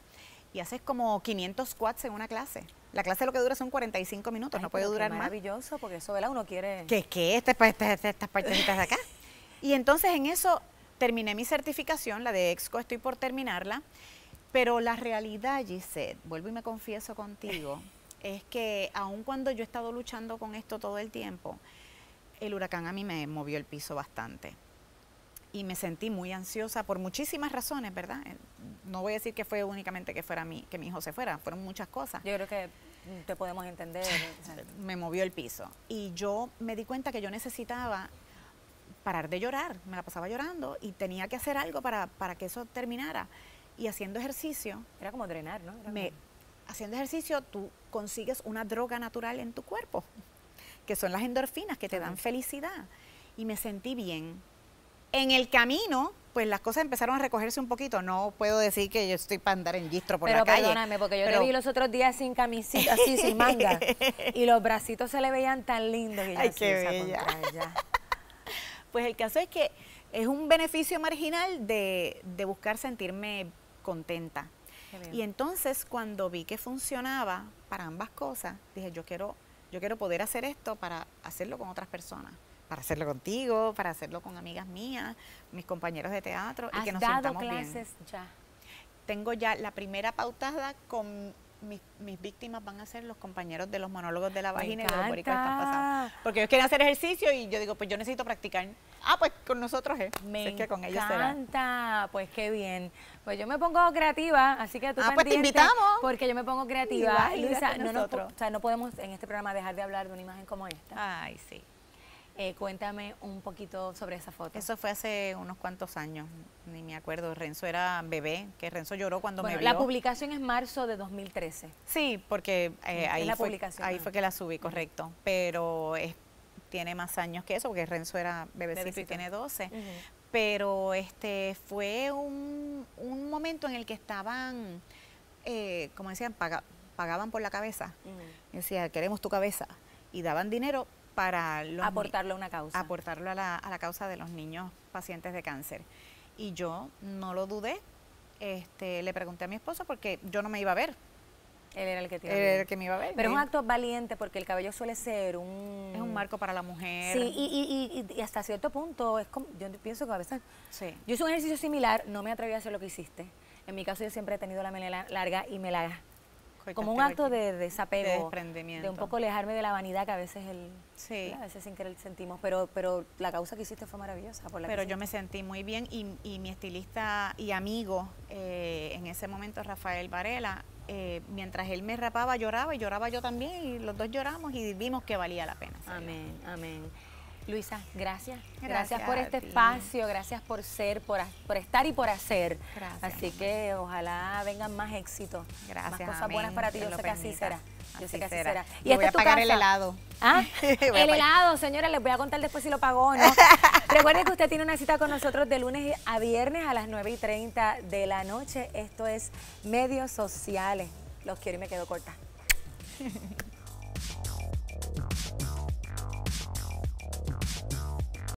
[SPEAKER 2] Y haces como 500 squats en una clase. La clase lo que dura son 45 minutos,
[SPEAKER 1] Ay,
[SPEAKER 2] no puede durar más.
[SPEAKER 1] maravilloso, porque eso, ¿verdad? Uno quiere...
[SPEAKER 2] ¿Qué qué? Este, este- este- estas partecitas de acá. [LAUGHS] Y entonces en eso terminé mi certificación, la de EXCO, estoy por terminarla. Pero la realidad, Gisette, vuelvo y me confieso contigo, es que aun cuando yo he estado luchando con esto todo el tiempo, el huracán a mí me movió el piso bastante. Y me sentí muy ansiosa por muchísimas razones, ¿verdad? Eh, No voy a decir que fue únicamente que fuera mi, que mi hijo se fuera, fueron muchas cosas
[SPEAKER 1] Yo creo que te podemos entender. [LAUGHS]
[SPEAKER 2] me movió el piso. Y yo me di cuenta que yo necesitaba parar de llorar. Me la pasaba llorando y tenía que hacer algo para, para que eso terminara. Y haciendo ejercicio,
[SPEAKER 1] Era como drenar, ¿no? Era
[SPEAKER 2] me,
[SPEAKER 1] como-
[SPEAKER 2] haciendo ejercicio tú consigues una droga natural en tu cuerpo, que son las endorfinas que te dan felicidad. Y me sentí bien. En el camino, pues las cosas empezaron a recogerse un poquito. No puedo decir que yo estoy para andar en gistro por
[SPEAKER 1] pero
[SPEAKER 2] la calle.
[SPEAKER 1] perdóname, porque yo
[SPEAKER 2] pero-
[SPEAKER 1] te vi los otros días sin camisita, así, sin manga. [LAUGHS] y los bracitos se le veían tan lindos. Y yo
[SPEAKER 2] Ay,
[SPEAKER 1] así,
[SPEAKER 2] qué bella. [LAUGHS] Pues el caso es que es un beneficio marginal de, de buscar sentirme contenta. Y entonces cuando vi que funcionaba para ambas cosas, dije, yo quiero, yo quiero poder hacer esto para hacerlo con otras personas, para hacerlo contigo, para hacerlo con amigas mías, mis compañeros de teatro y
[SPEAKER 1] ¿Has
[SPEAKER 2] que nos
[SPEAKER 1] dado
[SPEAKER 2] sintamos
[SPEAKER 1] clases
[SPEAKER 2] bien.
[SPEAKER 1] ya?
[SPEAKER 2] Tengo ya la primera pautada con mis, mis víctimas van a ser los compañeros de los monólogos de la vagina y los boricuas están pasando. Porque ellos quieren hacer ejercicio y yo digo, pues yo necesito practicar. Ah, pues con nosotros es.
[SPEAKER 1] Me
[SPEAKER 2] es que con ellos será.
[SPEAKER 1] encanta, pues qué bien. Pues yo me pongo creativa, así que tú
[SPEAKER 2] Ah, pues te invitamos.
[SPEAKER 1] Porque yo me pongo creativa.
[SPEAKER 2] y
[SPEAKER 1] Luisa, no, nos o sea, no podemos en este programa dejar de hablar de una imagen como esta.
[SPEAKER 2] Ay, sí.
[SPEAKER 1] Eh, cuéntame un poquito sobre esa foto.
[SPEAKER 2] Eso fue hace unos cuantos años, ni me acuerdo. Renzo era bebé, que Renzo lloró cuando
[SPEAKER 1] Bueno,
[SPEAKER 2] me vio.
[SPEAKER 1] la publicación es marzo de 2013.
[SPEAKER 2] Sí, porque eh, ahí,
[SPEAKER 1] la
[SPEAKER 2] fue,
[SPEAKER 1] publicación,
[SPEAKER 2] ahí fue que la subí, correcto. Pero es- tiene más años que eso, porque Renzo era bebecito, y
[SPEAKER 1] Bebecito.
[SPEAKER 2] tiene 12.
[SPEAKER 1] Ujú.
[SPEAKER 2] pero este fue un, un momento en el que estaban, eh, como decían, paga- pagaban por la cabeza. Y decía, queremos tu cabeza. Y daban dinero para los
[SPEAKER 1] Aportarlo a una causa.
[SPEAKER 2] aportarlo a la, a la causa de los niños pacientes de cáncer. Y yo no lo dudé. Este, le pregunté a mi esposo porque yo no me iba a ver.
[SPEAKER 1] Él era el que te
[SPEAKER 2] Él
[SPEAKER 1] iba a
[SPEAKER 2] era
[SPEAKER 1] ver.
[SPEAKER 2] el que me iba a ver.
[SPEAKER 1] Pero es un acto valiente porque el cabello suele ser un...
[SPEAKER 2] es un marco para la mujer.
[SPEAKER 1] Sí, y, y- y- y hasta cierto punto es como, yo pienso que a veces...
[SPEAKER 2] Sí.
[SPEAKER 1] Yo hice un ejercicio similar, no me atreví a hacer lo que hiciste. En mi caso yo siempre he tenido la melena larga y me la... Como un acto de desapego,
[SPEAKER 2] De
[SPEAKER 1] un poco alejarme de la vanidad que a veces el,
[SPEAKER 2] Sí.
[SPEAKER 1] a veces sin querer sentimos, pero pero la causa que hiciste fue maravillosa. Por la
[SPEAKER 2] Pero yo me sentí muy bien y, y mi estilista y amigo eh, en ese momento, Rafael Varela, eh, mientras él me rapaba, lloraba y lloraba yo también y los dos lloramos y vimos que valía la pena.
[SPEAKER 1] Amén, amén. Luisa, gracias. Gracias,
[SPEAKER 2] Gracias
[SPEAKER 1] por este
[SPEAKER 2] ti.
[SPEAKER 1] espacio, gracias por ser, por, por estar y por hacer.
[SPEAKER 2] Gracias,
[SPEAKER 1] Así que ojalá vengan más éxitos,
[SPEAKER 2] Gracias,
[SPEAKER 1] más cosas
[SPEAKER 2] amén,
[SPEAKER 1] buenas para ti. Yo sé que así será. Yo sé que así
[SPEAKER 2] será. Y voy a
[SPEAKER 1] es tu
[SPEAKER 2] pagar el
[SPEAKER 1] casa.
[SPEAKER 2] helado.
[SPEAKER 1] Ah, [LAUGHS]
[SPEAKER 2] Voy a
[SPEAKER 1] el helado, señora, les voy a contar después si lo pagó o no. [LAUGHS] Recuerden que usted tiene una cita con nosotros de lunes a viernes a las 9 y 30 de la noche. Esto es Medios Sociales. Los quiero y me quedo corta. [LAUGHS]